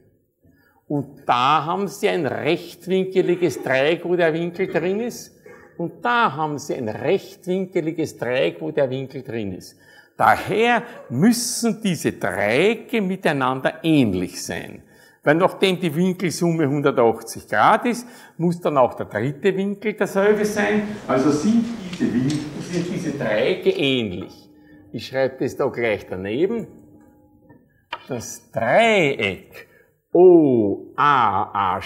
Und da haben Sie ein rechtwinkeliges Dreieck, wo der Winkel drin ist. Und da haben Sie ein rechtwinkeliges Dreieck, wo der Winkel drin ist. Daher müssen diese Dreiecke miteinander ähnlich sein. Weil nachdem die Winkelsumme 180 Grad ist, muss dann auch der dritte Winkel derselbe sein. Also sind diese, Winkel, sind diese Dreiecke ähnlich. Ich schreibe das da gleich daneben. Das Dreieck OAA'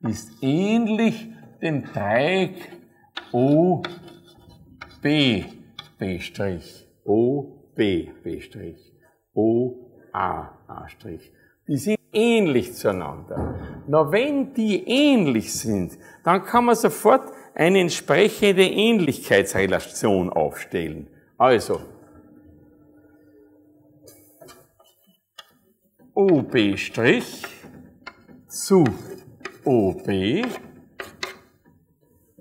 ist ähnlich dem Dreieck OBB'. OBB'. OAA'. Die sind ähnlich zueinander. Na, wenn die ähnlich sind, dann kann man sofort eine entsprechende Ähnlichkeitsrelation aufstellen. Also, OB' zu OB,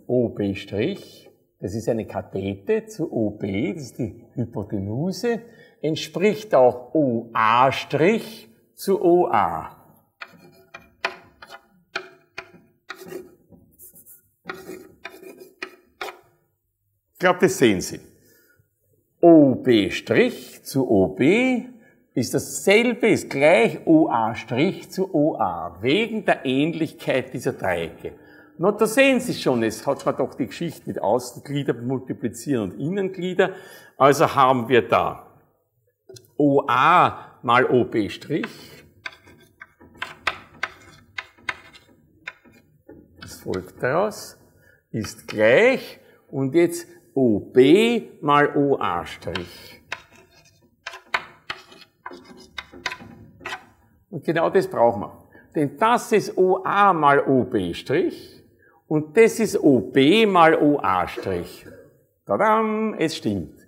OB', das ist eine Kathete zu OB, das ist die Hypotenuse, entspricht auch OA' zu OA. Ich glaube, das sehen Sie. OB' zu OB ist dasselbe, ist gleich OA' zu OA, wegen der Ähnlichkeit dieser Dreiecke. Na, da sehen Sie schon, es hat man doch die Geschichte mit Außenglieder multiplizieren und Innenglieder. Also haben wir da OA mal OB', das folgt daraus, ist gleich, und jetzt OB mal OA'. Und genau das brauchen wir. Denn das ist OA mal OB' und das ist OB mal OA'. Tadam, es stimmt.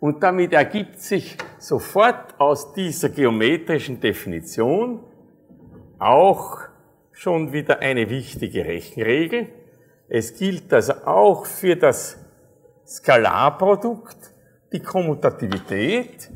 Und damit ergibt sich sofort aus dieser geometrischen Definition auch schon wieder eine wichtige Rechenregel. Es gilt also auch für das Skalarprodukt die Kommutativität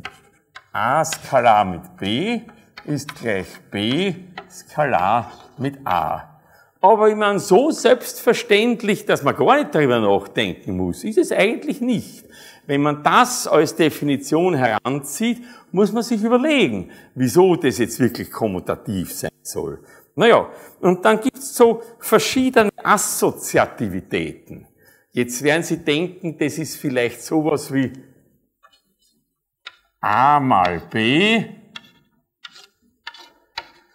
a Skalar mit b ist gleich b Skalar mit a. Aber ich meine, so selbstverständlich, dass man gar nicht darüber nachdenken muss, ist es eigentlich nicht. Wenn man das als Definition heranzieht, muss man sich überlegen, wieso das jetzt wirklich kommutativ sein soll. Naja, und dann gibt es so verschiedene Assoziativitäten. Jetzt werden Sie denken, das ist vielleicht sowas wie a mal b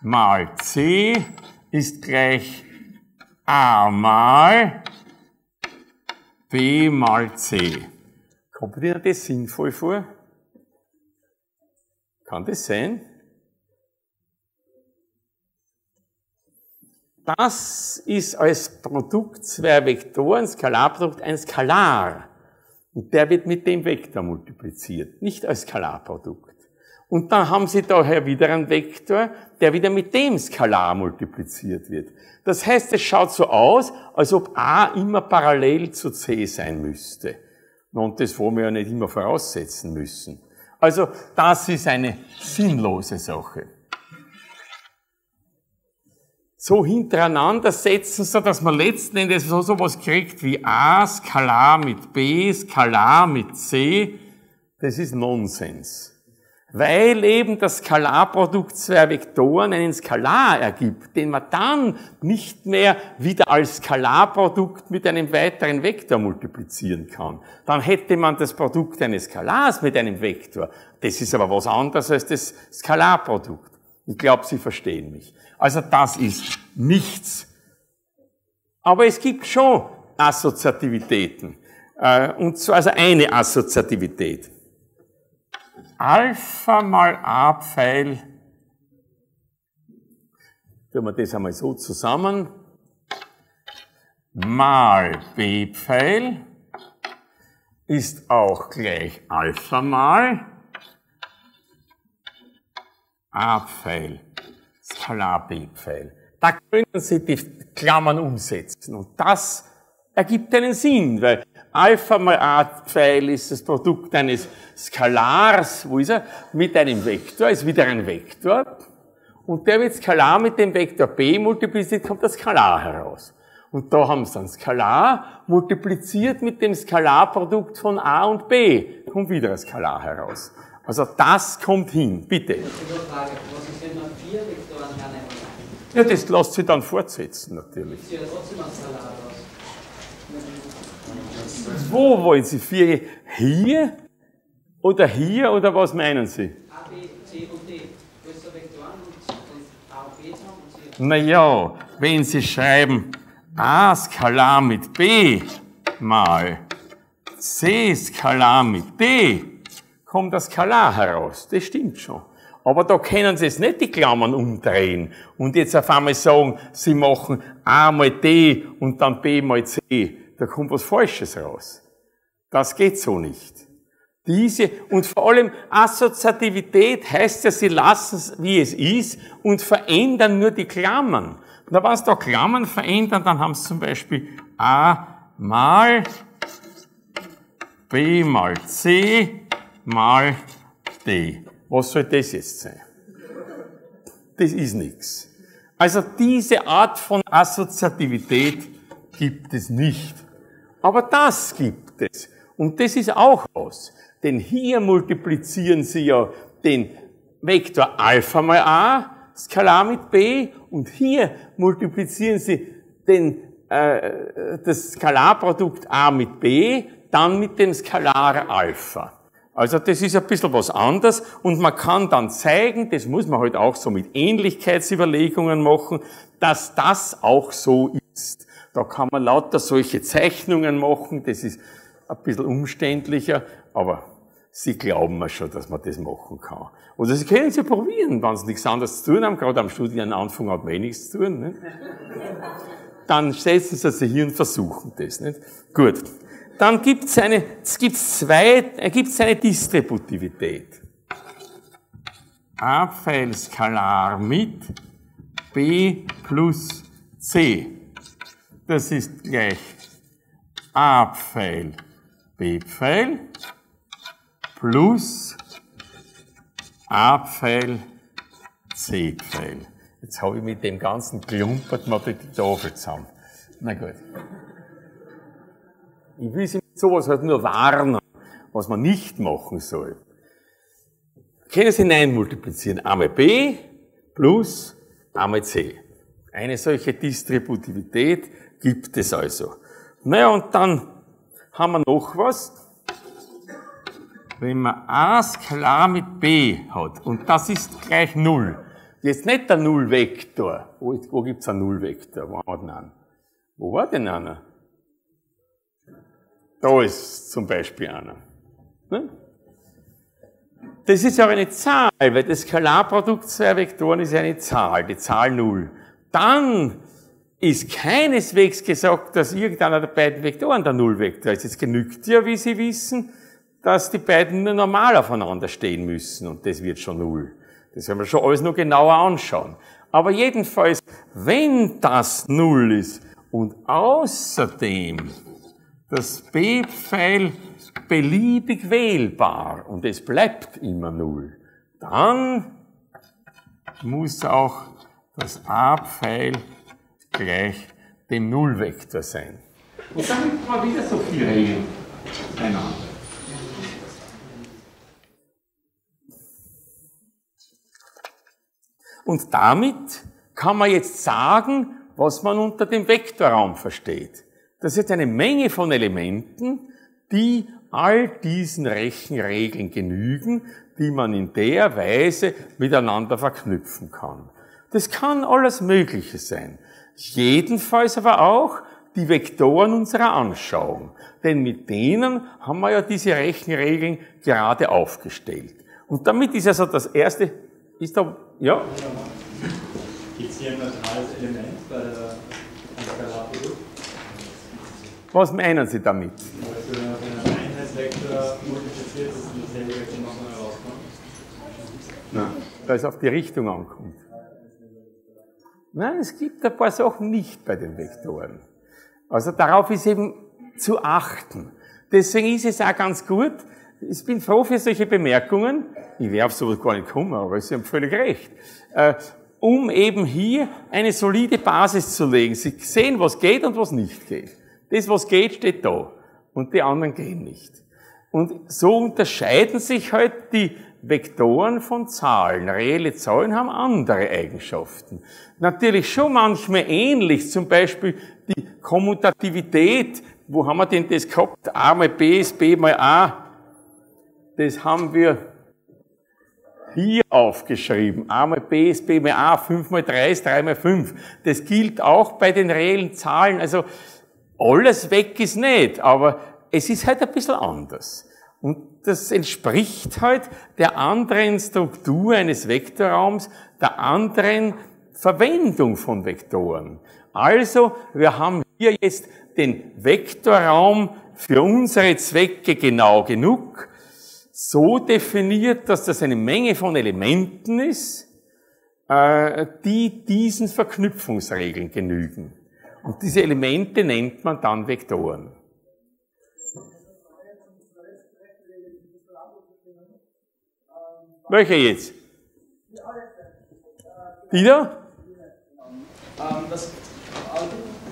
mal c ist gleich a mal b mal c. Kommt Ihnen das sinnvoll vor? Kann das sein? Das ist als Produkt zwei Vektoren, Skalarprodukt, ein Skalar. Und der wird mit dem Vektor multipliziert, nicht als Skalarprodukt. Und dann haben Sie daher wieder einen Vektor, der wieder mit dem Skalar multipliziert wird. Das heißt, es schaut so aus, als ob a immer parallel zu c sein müsste. Und das wollen wir ja nicht immer voraussetzen müssen. Also das ist eine sinnlose Sache. So hintereinander setzen, so dass man letzten Endes so sowas kriegt wie a Skalar mit b, Skalar mit c. Das ist Nonsens weil eben das Skalarprodukt zwei Vektoren einen Skalar ergibt, den man dann nicht mehr wieder als Skalarprodukt mit einem weiteren Vektor multiplizieren kann. Dann hätte man das Produkt eines Skalars mit einem Vektor. Das ist aber was anderes als das Skalarprodukt. Ich glaube, Sie verstehen mich. Also das ist nichts. Aber es gibt schon Assoziativitäten. Äh, und zwar also eine Assoziativität. Alpha mal A Pfeil, tun wir das einmal so zusammen, mal B Pfeil ist auch gleich Alpha mal A-Pfeil, Skalar B-Pfeil. Da können Sie die Klammern umsetzen. Und das ergibt einen Sinn, weil Alpha mal A-Pfeil ist das Produkt eines Skalars, wo ist er? Mit einem Vektor, ist wieder ein Vektor. Und der wird Skalar mit dem Vektor b multipliziert, kommt das Skalar heraus. Und da haben sie dann Skalar multipliziert mit dem Skalarprodukt von a und b, kommt wieder ein Skalar heraus. Also das kommt hin, bitte. Ich eine Frage, was ist, wenn man vier Vektoren hernehmen? Ja, das lässt sich dann fortsetzen, natürlich. Ist ja trotzdem ein aus. Wo wollen Sie vier? Hier? Oder hier? Oder was meinen Sie? A, B, C und D. Größere Vektoren und, und A und B zusammen und C. Naja, wenn Sie schreiben a Skalar mit b mal c Skalar mit d, kommt das Skalar heraus. Das stimmt schon. Aber da können Sie jetzt nicht die Klammern umdrehen und jetzt auf einmal sagen, Sie machen a mal d und dann b mal c. Da kommt was Falsches raus. Das geht so nicht. Diese, und vor allem Assoziativität heißt ja, Sie lassen es, wie es ist und verändern nur die Klammern. Wenn Sie da Klammern verändern, dann haben Sie zum Beispiel a mal b mal c mal d. Was soll das jetzt sein? Das ist nichts. Also diese Art von Assoziativität gibt es nicht. Aber das gibt es. Und das ist auch was. Denn hier multiplizieren Sie ja den Vektor Alpha mal a, Skalar mit b, und hier multiplizieren Sie den, äh, das Skalarprodukt a mit b, dann mit dem Skalar Alpha. Also das ist ein bisschen was anderes und man kann dann zeigen, das muss man halt auch so mit Ähnlichkeitsüberlegungen machen, dass das auch so ist. Da kann man lauter solche Zeichnungen machen, das ist ein bisschen umständlicher, aber Sie glauben mir schon, dass man das machen kann. Oder Sie können es ja probieren, wenn Sie nichts anderes zu tun haben, gerade am Studienanfang hat man eh nichts zu tun. Nicht? Dann setzen Sie sich hier und versuchen das. Nicht? Gut. Dann gibt es eine, es gibt zwei, es gibt eine Distributivität. A-Pfeil Skalar mit B plus C. Das ist gleich A-Pfeil B-Pfeil plus A-Pfeil C-Pfeil. Jetzt habe ich mit dem ganzen Klumpert mal die Tafel zusammen. Na gut. Ich will Sie mit sowas halt nur warnen, was man nicht machen soll. Können Sie Nein multiplizieren? A mal B plus A mal C. Eine solche Distributivität gibt es also. Naja, und dann haben wir noch was. Wenn man A Skalar mit B hat, und das ist gleich Null. Jetzt nicht der Nullvektor. Wo, wo gibt's einen Nullvektor? Wo haben wir den einen? Wo war denn einer? Da ist zum Beispiel einer. Ne? Das ist ja eine Zahl, weil das Skalarprodukt zwei Vektoren ist eine Zahl, die Zahl Null. Dann ist keineswegs gesagt, dass irgendeiner der beiden Vektoren der Nullvektor ist. Es genügt ja, wie Sie wissen, dass die beiden nur normal aufeinander stehen müssen und das wird schon Null. Das werden wir schon alles noch genauer anschauen. Aber jedenfalls, wenn das Null ist und außerdem das B-Pfeil beliebig wählbar und es bleibt immer Null, dann muss auch das A-Pfeil gleich dem Nullvektor sein. Und dann gibt man wieder so viele Regeln einander. Und damit kann man jetzt sagen, was man unter dem Vektorraum versteht. Das ist eine Menge von Elementen, die all diesen Rechenregeln genügen, die man in der Weise miteinander verknüpfen kann. Das kann alles Mögliche sein. Jedenfalls aber auch die Vektoren unserer Anschauung. Denn mit denen haben wir ja diese Rechenregeln gerade aufgestellt. Und damit ist also das erste, ist da, ja? Gibt es hier ein neutrales Element bei der Skalarprodukt? Was meinen Sie damit? Also wenn man einen Einheitsvektor multipliziert, dass dasselbe Vektor nochmal herauskommt. Nein. da es auf die Richtung ankommt. Nein, es gibt ein paar Sachen nicht bei den Vektoren. Also darauf ist eben zu achten. Deswegen ist es auch ganz gut, ich bin froh für solche Bemerkungen, ich wäre auf sowas gar nicht kommen, aber Sie haben völlig recht, äh, um eben hier eine solide Basis zu legen. Sie sehen, was geht und was nicht geht. Das, was geht, steht da und die anderen gehen nicht. Und so unterscheiden sich halt die Vektoren von Zahlen. Reelle Zahlen haben andere Eigenschaften. Natürlich schon manchmal ähnlich, zum Beispiel die Kommutativität. Wo haben wir denn das gehabt? A mal B ist B mal A. Das haben wir hier aufgeschrieben. A mal B ist B mal A, 5 mal 3 ist 3 mal 5. Das gilt auch bei den reellen Zahlen. Also alles weg ist nicht, aber es ist halt ein bisschen anders. Und das entspricht halt der anderen Struktur eines Vektorraums, der anderen Verwendung von Vektoren. Also, wir haben hier jetzt den Vektorraum für unsere Zwecke genau genug, so definiert, dass das eine Menge von Elementen ist, äh, die diesen Verknüpfungsregeln genügen. Und diese Elemente nennt man dann Vektoren. Welche jetzt? Die da? Ähm, das,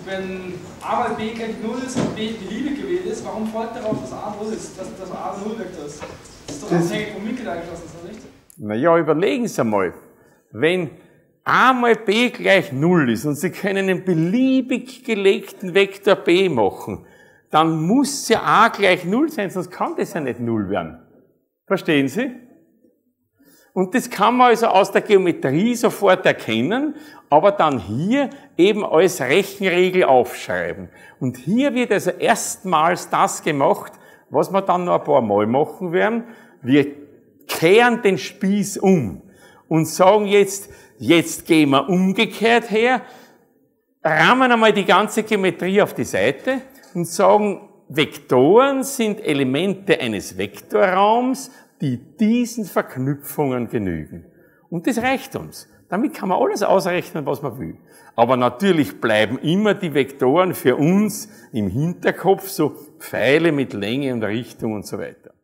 wenn a mal b gleich 0 ist und b beliebig gewählt ist, warum folgt darauf, dass a 0 ist, dass, dass a 0 Vektor ist? Das ist doch abhängig vom Winkel eingeschlossen, ist das nicht? Naja, überlegen Sie einmal. Wenn a mal b gleich 0 ist und Sie können einen beliebig gelegten Vektor b machen, dann muss ja a gleich 0 sein, sonst kann das ja nicht 0 werden. Verstehen Sie? Und das kann man also aus der Geometrie sofort erkennen, aber dann hier eben als Rechenregel aufschreiben. Und hier wird also erstmals das gemacht, was wir dann noch ein paar Mal machen werden. Wir kehren den Spieß um und sagen jetzt, jetzt gehen wir umgekehrt her, rammen einmal die ganze Geometrie auf die Seite und sagen, Vektoren sind Elemente eines Vektorraums die diesen Verknüpfungen genügen. Und das reicht uns. Damit kann man alles ausrechnen, was man will. Aber natürlich bleiben immer die Vektoren für uns im Hinterkopf, so Pfeile mit Länge und Richtung und so weiter.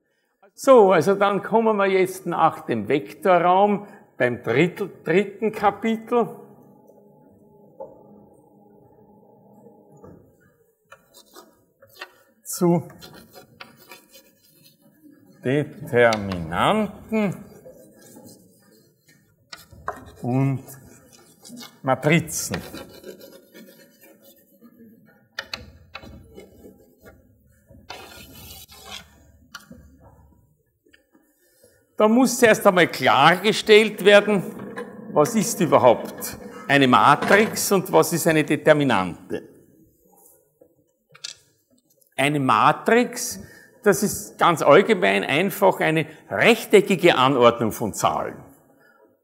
So, also dann kommen wir jetzt nach dem Vektorraum beim Drittel, dritten Kapitel. Zu Determinanten und Matrizen. Da muss zuerst einmal klargestellt werden, was ist überhaupt eine Matrix und was ist eine Determinante. Eine Matrix das ist ganz allgemein einfach eine rechteckige Anordnung von Zahlen.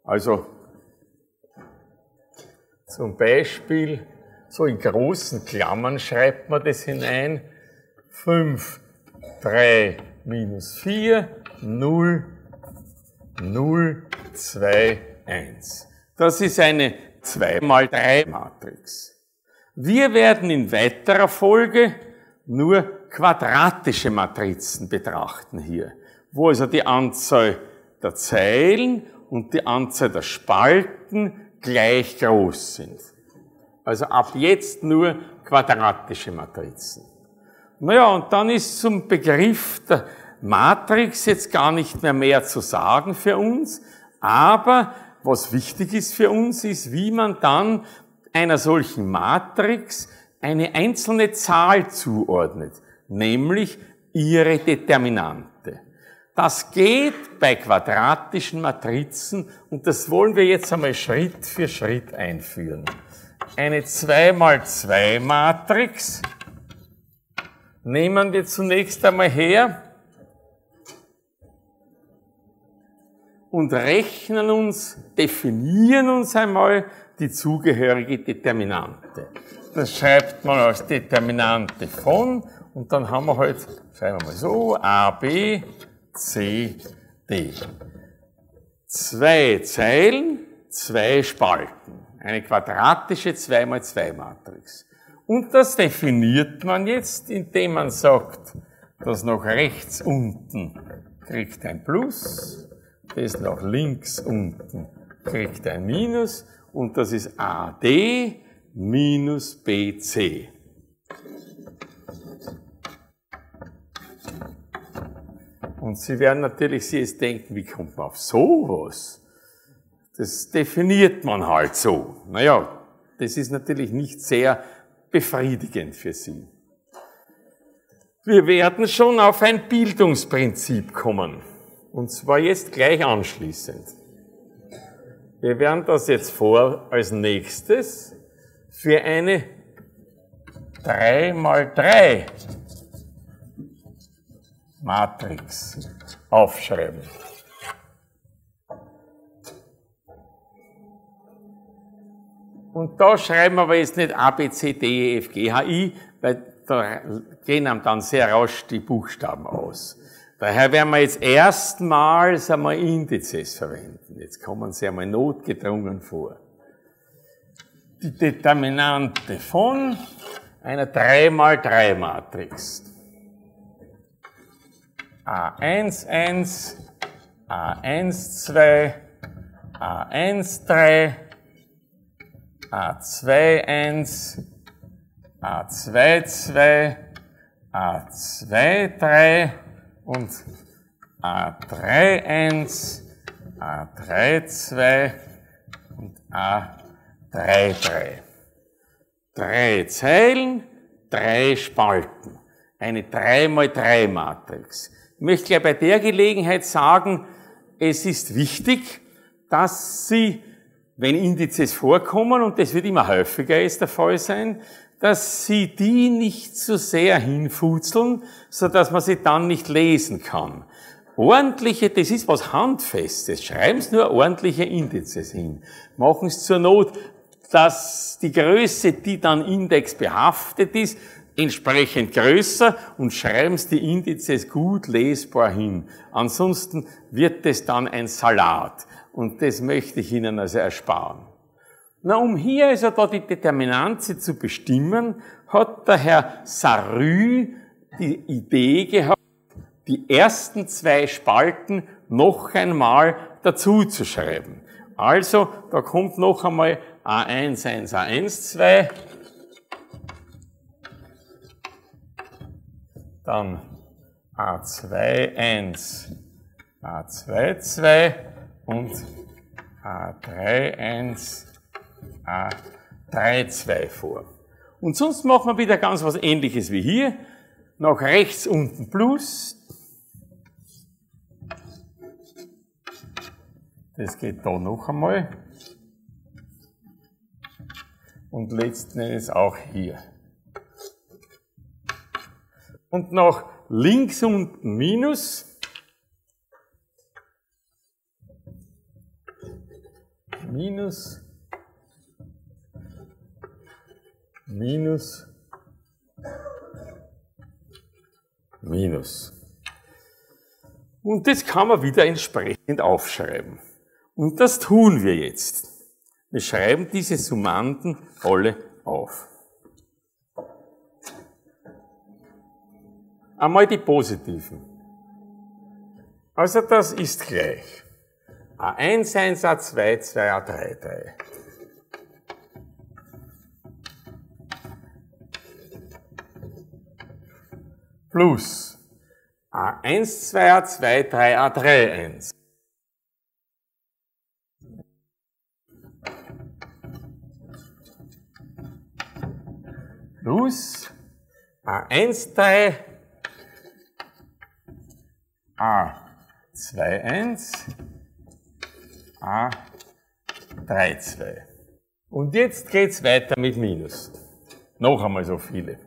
Also zum Beispiel so in großen Klammern schreibt man das hinein. 5, 3, minus 4, 0, 0, 2, 1. Das ist eine 2 mal 3 Matrix. Wir werden in weiterer Folge nur quadratische Matrizen betrachten hier, wo also die Anzahl der Zeilen und die Anzahl der Spalten gleich groß sind. Also ab jetzt nur quadratische Matrizen. Naja, und dann ist zum Begriff der Matrix jetzt gar nicht mehr mehr zu sagen für uns, aber was wichtig ist für uns, ist, wie man dann einer solchen Matrix eine einzelne Zahl zuordnet nämlich ihre Determinante. Das geht bei quadratischen Matrizen und das wollen wir jetzt einmal Schritt für Schritt einführen. Eine 2 mal 2 Matrix nehmen wir zunächst einmal her und rechnen uns, definieren uns einmal die zugehörige Determinante. Das schreibt man als Determinante von und dann haben wir halt, schreiben wir mal so, A, B, C, D. zwei Zeilen, zwei Spalten. Eine quadratische 2x2-Matrix. Und das definiert man jetzt, indem man sagt, dass nach rechts unten kriegt ein Plus, das nach links unten kriegt ein Minus und das ist AD minus BC. Und Sie werden natürlich sich jetzt denken, wie kommt man auf sowas? Das definiert man halt so. Naja, das ist natürlich nicht sehr befriedigend für Sie. Wir werden schon auf ein Bildungsprinzip kommen. Und zwar jetzt gleich anschließend. Wir werden das jetzt vor als nächstes für eine 3 mal 3 Matrix aufschreiben. Und da schreiben wir aber jetzt nicht A, B, C, D, E, F, G, H, I, weil da gehen einem dann sehr rasch die Buchstaben aus. Daher werden wir jetzt erstmals einmal Indizes verwenden. Jetzt kommen sie einmal notgedrungen vor. Die Determinante von einer 3x3 Matrix. A11, A12, A13, A21, A22, A23 und A31, A32 und A33. Drei Zeilen, drei Spalten. Eine 3x3 Matrix. Möchte gleich bei der Gelegenheit sagen, es ist wichtig, dass Sie wenn Indizes vorkommen, und das wird immer häufiger ist der Fall sein, dass Sie die nicht zu sehr hinfutzeln, so dass man sie dann nicht lesen kann. Ordentliche, das ist was Handfestes. Schreiben Sie nur ordentliche Indizes hin. Machen Sie zur Not, dass die Größe, die dann Index behaftet ist, entsprechend größer und schreiben Sie die Indizes gut lesbar hin. Ansonsten wird es dann ein Salat. Und das möchte ich Ihnen also ersparen. Na, um hier also da die Determinanze zu bestimmen, hat der Herr Sarü die Idee gehabt, die ersten zwei Spalten noch einmal dazu zu schreiben. Also, da kommt noch einmal A1, 1, A1, 2. Dann A2, 1, A2, 2 und A3, A32 vor. Und sonst machen wir wieder ganz was ähnliches wie hier. Nach rechts unten Plus. Das geht da noch einmal. Und letzten Endes auch hier. Und nach links unten Minus. minus, minus, minus. Und das kann man wieder entsprechend aufschreiben. Und das tun wir jetzt. Wir schreiben diese Summanden alle auf. Einmal die positiven. Also das ist gleich. A1, 1, A2, 2, A3, 3. Plus A1, 2, A2, 3, A3, 1. Plus A1, 3, A2, 1. A 3, 2. Und jetzt geht's weiter mit Minus. Noch einmal so viele.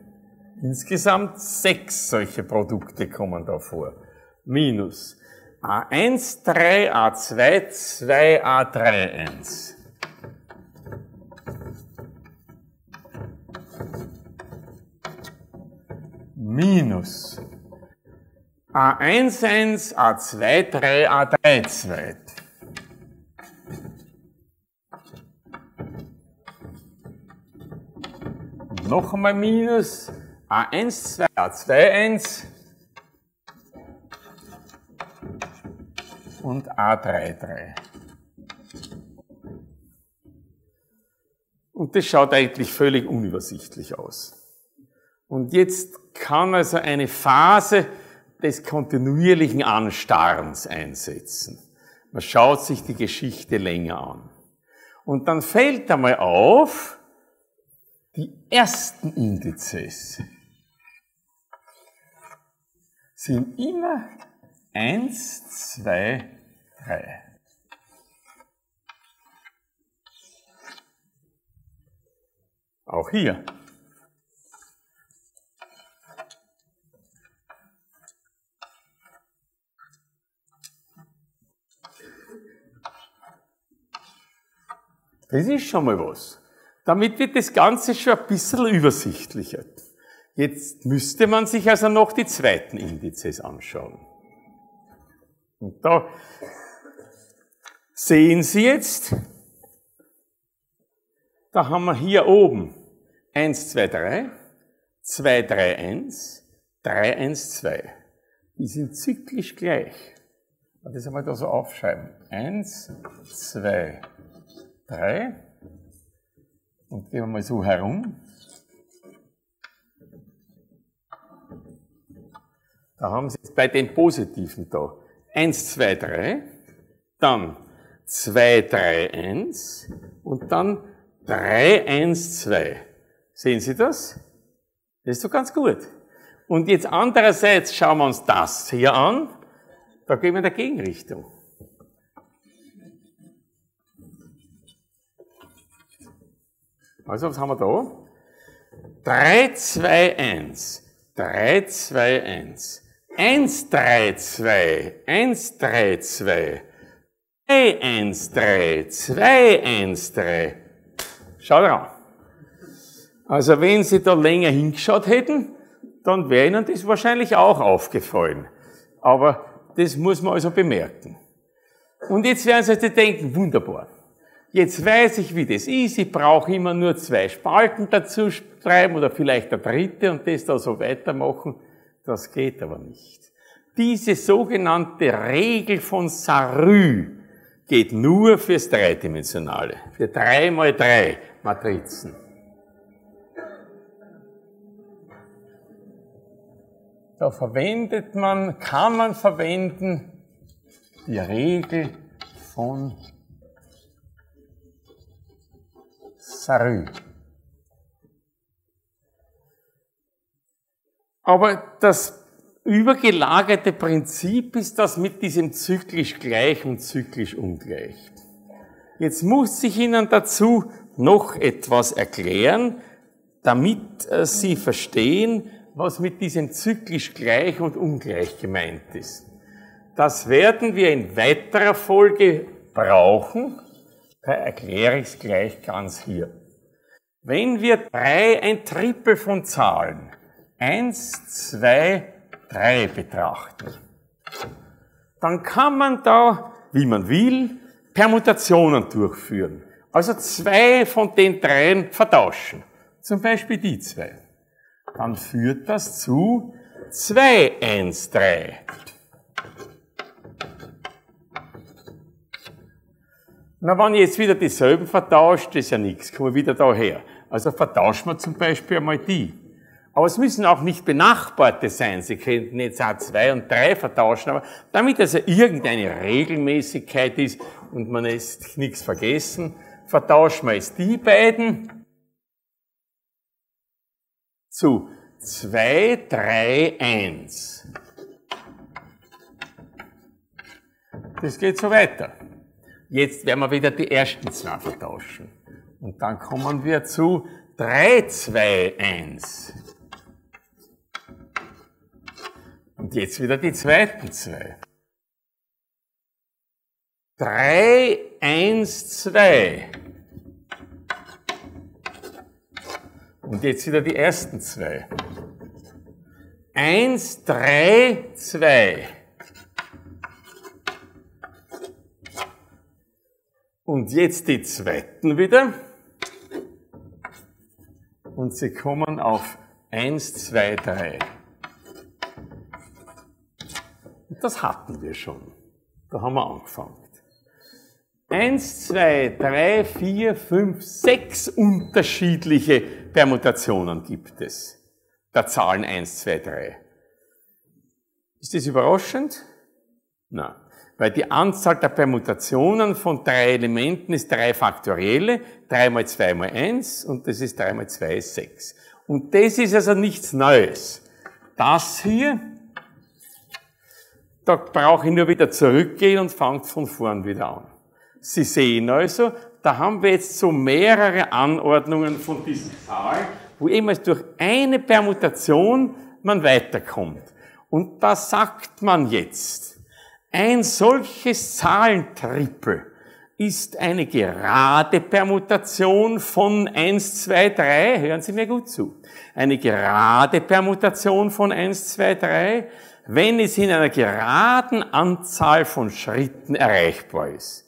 Insgesamt sechs solche Produkte kommen da vor. Minus A1, 3, A2, 2, A3, 1. Minus A11, A23, A32. Noch einmal minus A12, A21 und A33. Und das schaut eigentlich völlig unübersichtlich aus. Und jetzt kann also eine Phase, des kontinuierlichen Anstarrens einsetzen. Man schaut sich die Geschichte länger an. Und dann fällt einmal auf, die ersten Indizes sind immer eins, zwei, drei. Auch hier. Das ist schon mal was. Damit wird das Ganze schon ein bisschen übersichtlicher. Jetzt müsste man sich also noch die zweiten Indizes anschauen. Und da sehen Sie jetzt, da haben wir hier oben 1, 2, 3, 2, 3, 1, 3, 1, 2. Die sind zyklisch gleich. Das einmal da so aufschreiben. 1, 2, 3 und gehen wir mal so herum. Da haben Sie jetzt bei den Positiven da 1, 2, 3, dann 2, 3, 1 und dann 3, 1, 2. Sehen Sie das? Das ist doch ganz gut. Und jetzt andererseits schauen wir uns das hier an. Da gehen wir in der Gegenrichtung. Also, was haben wir da? 3, 2, 1. 3, 2, 1. 1, 3, 2. 1, 3, 2. 3, 1, 3. 2, 1, 3. Schaut an. Also, wenn Sie da länger hingeschaut hätten, dann wäre Ihnen das wahrscheinlich auch aufgefallen. Aber das muss man also bemerken. Und jetzt werden Sie sich denken, wunderbar. Jetzt weiß ich, wie das ist. Ich brauche immer nur zwei Spalten dazu schreiben oder vielleicht eine dritte und das da so weitermachen. Das geht aber nicht. Diese sogenannte Regel von Sarü geht nur fürs Dreidimensionale, für drei mal drei Matrizen. Da verwendet man, kann man verwenden die Regel von Sarü. Aber das übergelagerte Prinzip ist das mit diesem zyklisch gleich und zyklisch ungleich. Jetzt muss ich Ihnen dazu noch etwas erklären, damit äh, Sie verstehen, was mit diesem zyklisch gleich und ungleich gemeint ist. Das werden wir in weiterer Folge brauchen, da erkläre ich es gleich ganz hier. Wenn wir drei ein Trippel von Zahlen, eins, zwei, drei betrachten, dann kann man da, wie man will, Permutationen durchführen. Also zwei von den dreien vertauschen. Zum Beispiel die zwei. Dann führt das zu 2, 1, 3. Na, wenn ich jetzt wieder dieselben vertauscht, ist ja nichts, kommen wir wieder daher. Also vertauschen wir zum Beispiel einmal die. Aber es müssen auch nicht benachbarte sein. Sie könnten jetzt auch zwei und drei vertauschen, aber damit also irgendeine Regelmäßigkeit ist und man ist nichts vergessen, vertauschen wir jetzt die beiden zu 2, 3, 1. Das geht so weiter. Jetzt werden wir wieder die ersten zwei vertauschen. Und dann kommen wir zu 3, 2, 1. Und jetzt wieder die zweiten zwei. 3, 1, 2. Und jetzt wieder die ersten zwei. 1, 3, 2. Und jetzt die zweiten wieder. und Sie kommen auf 1, 2, 3. Das hatten wir schon. Da haben wir angefangen. 1, 2, 3, 4, 5, 6 unterschiedliche Permutationen gibt es. Der Zahlen 1, 2, 3. Ist das überraschend? Nein. Weil die Anzahl der Permutationen von drei Elementen ist drei faktorielle, 3 mal 2 mal 1 und das ist 3 mal 2 ist 6. Und das ist also nichts Neues. Das hier, da brauche ich nur wieder zurückgehen und fangt von vorn wieder an. Sie sehen also, da haben wir jetzt so mehrere Anordnungen von diesen Zahlen, wo eben durch eine Permutation man weiterkommt. Und da sagt man jetzt, ein solches Zahlentrippel ist eine gerade Permutation von 1, 2, 3. Hören Sie mir gut zu. Eine gerade Permutation von 1, 2, 3, wenn es in einer geraden Anzahl von Schritten erreichbar ist.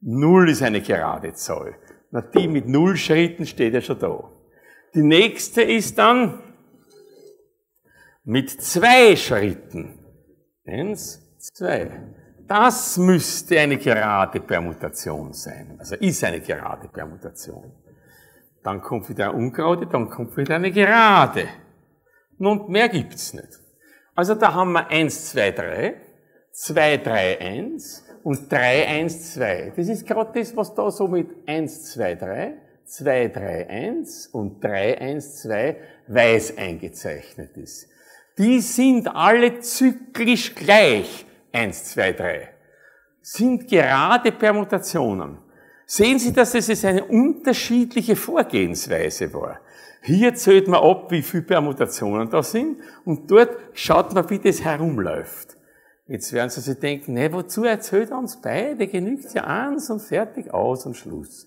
Null ist eine gerade Zahl. Na, die mit null Schritten steht ja schon da. Die nächste ist dann mit zwei Schritten. Eins, zwei. Das müsste eine gerade Permutation sein. Also ist eine gerade Permutation. Dann kommt wieder eine ungerade, dann kommt wieder eine gerade. Und mehr gibt's nicht. Also da haben wir eins, zwei, drei, zwei, drei, eins, und 3, 1, 2. Das ist gerade das, was da so mit 1, 2, 3, 2, 3, 1 und 3, 1, 2 weiß eingezeichnet ist. Die sind alle zyklisch gleich. 1, 2, 3. Sind gerade Permutationen. Sehen Sie, dass es eine unterschiedliche Vorgehensweise war. Hier zählt man ab, wie viele Permutationen da sind und dort schaut man, wie das herumläuft. Jetzt werden Sie sich denken, nee, wozu erzählt er uns beide? Genügt ja eins und fertig, aus und Schluss.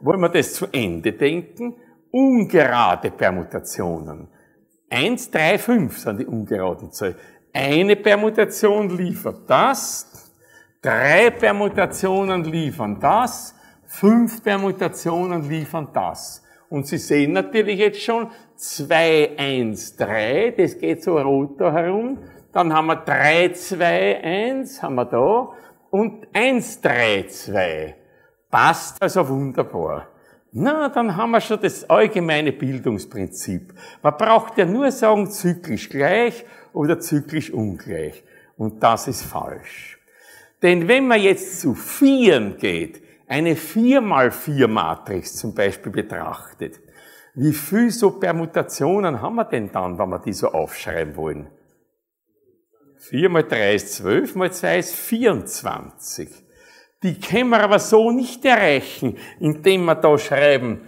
Wollen wir das zu Ende denken? Ungerade Permutationen. Eins, drei, fünf sind die ungeraden Zahlen. Eine Permutation liefert das, drei Permutationen liefern das, fünf Permutationen liefern das. Und Sie sehen natürlich jetzt schon, zwei, eins, drei, das geht so rot da herum, dann haben wir 3, 2, 1, haben wir da. Und 1, 3, 2. Passt also wunderbar. Na, dann haben wir schon das allgemeine Bildungsprinzip. Man braucht ja nur sagen, zyklisch gleich oder zyklisch ungleich. Und das ist falsch. Denn wenn man jetzt zu Vieren geht, eine 4 mal 4 Matrix zum Beispiel betrachtet, wie viel so Permutationen haben wir denn dann, wenn wir die so aufschreiben wollen? 4 mal 3 ist 12, mal 2 ist 24. Die können wir aber so nicht erreichen, indem wir da schreiben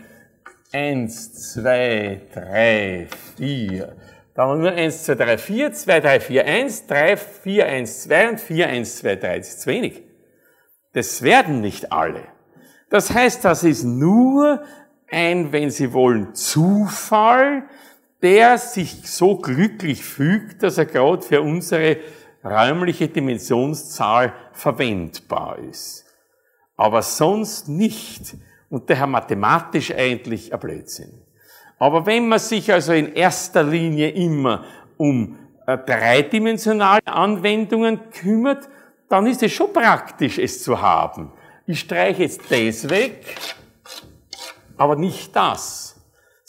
1, 2, 3, 4. Da haben wir nur 1, 2, 3, 4, 2, 3, 4, 1, 3, 4, 1, 2 und 4, 1, 2, 3. Das ist zu wenig. Das werden nicht alle. Das heißt, das ist nur ein, wenn Sie wollen, Zufall, der sich so glücklich fügt, dass er gerade für unsere räumliche Dimensionszahl verwendbar ist. Aber sonst nicht. Und daher mathematisch eigentlich ein Blödsinn. Aber wenn man sich also in erster Linie immer um äh, dreidimensionale Anwendungen kümmert, dann ist es schon praktisch, es zu haben. Ich streiche jetzt das weg, aber nicht das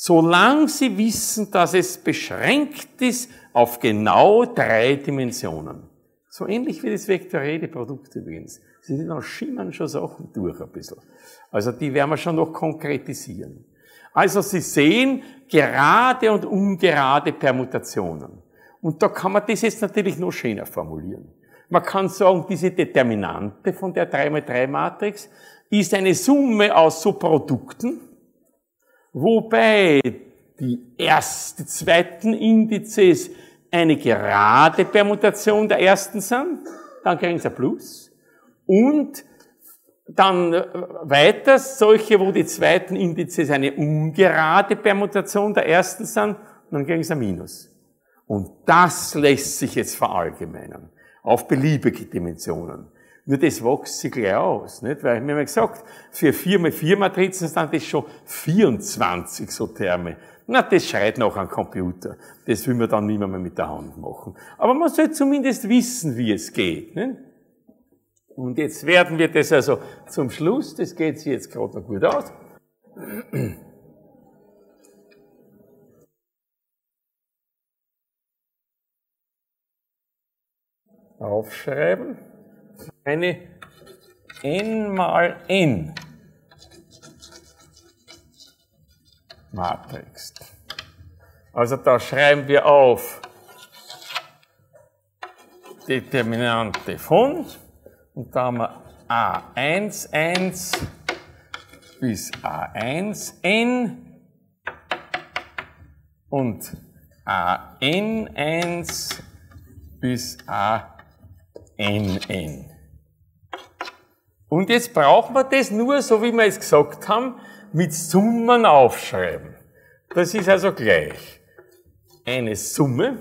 solange Sie wissen, dass es beschränkt ist auf genau drei Dimensionen. So ähnlich wie das vektorielle Produkt übrigens. Sie sehen, da schimmern schon Sachen durch ein bisschen. Also die werden wir schon noch konkretisieren. Also Sie sehen gerade und ungerade Permutationen. Und da kann man das jetzt natürlich noch schöner formulieren. Man kann sagen, diese Determinante von der 3x3-Matrix ist eine Summe aus so Produkten, wobei die ersten, zweiten Indizes eine gerade Permutation der ersten sind, dann kriegen sie ein Plus. Und dann äh, weiter solche, wo die zweiten Indizes eine ungerade Permutation der ersten sind, dann kriegen sie ein Minus. Und das lässt sich jetzt verallgemeinern auf beliebige Dimensionen. Nur das wächst sich gleich aus, nicht? Weil, wir haben gesagt, für 4 mal 4 Matrizen sind das schon 24 Isotherme. Na, das schreit noch an Computer. Das will man dann nicht mehr mit der Hand machen. Aber man soll zumindest wissen, wie es geht. Nicht? Und jetzt werden wir das also zum Schluss, das geht sich jetzt gerade noch gut aus. Aufschreiben. Eine n mal n Matrix. Also da schreiben wir auf Determinante von und da haben wir A1, 1 bis A1, n und AN, 1 bis ANN. Und jetzt brauchen wir das nur, so wie wir es gesagt haben, mit Summen aufschreiben. Das ist also gleich eine Summe,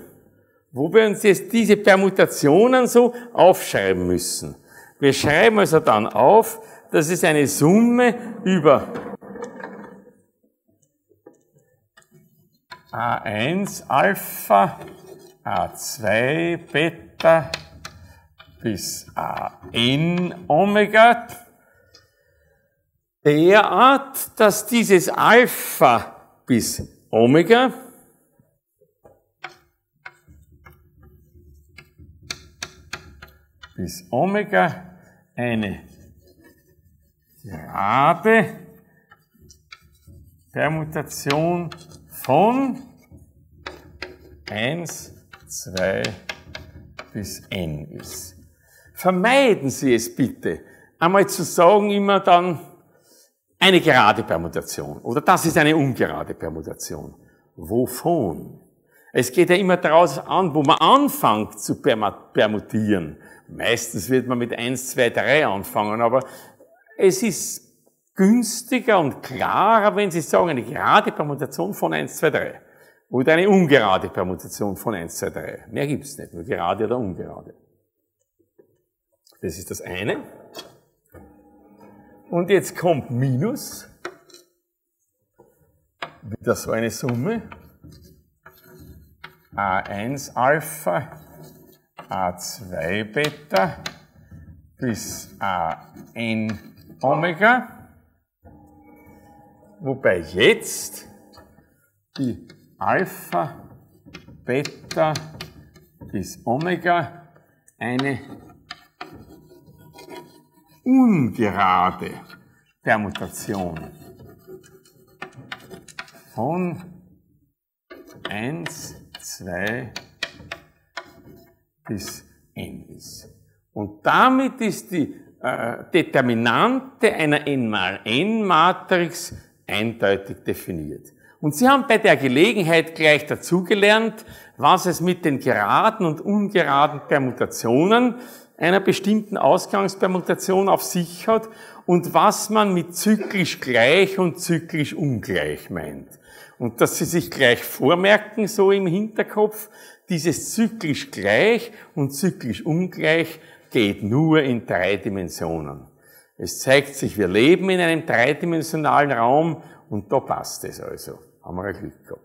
wo wir uns jetzt diese Permutationen so aufschreiben müssen. Wir schreiben also dann auf, das ist eine Summe über A1 Alpha, A2 Beta bis AN Omega. Derart, dass dieses Alpha bis Omega bis Omega eine gerade Permutation von 1, 2 bis n ist. Vermeiden Sie es bitte, einmal zu sagen immer dann eine gerade Permutation oder das ist eine ungerade Permutation. Wovon? Es geht ja immer daraus an, wo man anfängt zu permutieren. Meistens wird man mit 1, 2, 3 anfangen, aber es ist günstiger und klarer, wenn Sie sagen, eine gerade Permutation von 1, 2, 3. Oder eine ungerade Permutation von 1, 2, 3. Mehr gibt's nicht, nur gerade oder ungerade. Das ist das eine. Und jetzt kommt Minus. Wieder so eine Summe. A1 Alpha A2 Beta bis AN Omega, wobei jetzt die Alpha, Beta bis Omega eine ungerade Permutation von 1, 2, bis n. Und damit ist die äh, Determinante einer n mal n Matrix eindeutig definiert. Und Sie haben bei der Gelegenheit gleich dazugelernt, was es mit den geraden und ungeraden Permutationen einer bestimmten Ausgangspermutation auf sich hat und was man mit zyklisch gleich und zyklisch ungleich meint. Und dass Sie sich gleich vormerken, so im Hinterkopf, dieses zyklisch gleich und zyklisch ungleich geht nur in drei Dimensionen. Es zeigt sich, wir leben in einem dreidimensionalen Raum und da passt es also. Haben wir Glück gehabt.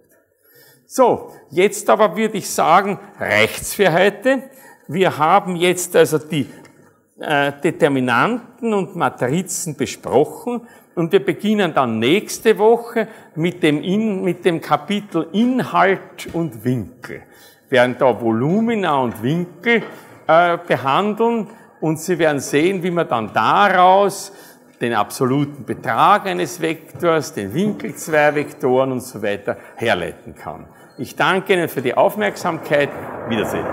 So, jetzt aber würde ich sagen, reicht's für heute. Wir haben jetzt also die äh, Determinanten und Matrizen besprochen und wir beginnen dann nächste Woche mit dem, in, mit dem Kapitel Inhalt und Winkel werden da Volumina und Winkel äh, behandeln und Sie werden sehen, wie man dann daraus den absoluten Betrag eines Vektors, den Winkel zweier Vektoren und so weiter herleiten kann. Ich danke Ihnen für die Aufmerksamkeit. Wiedersehen.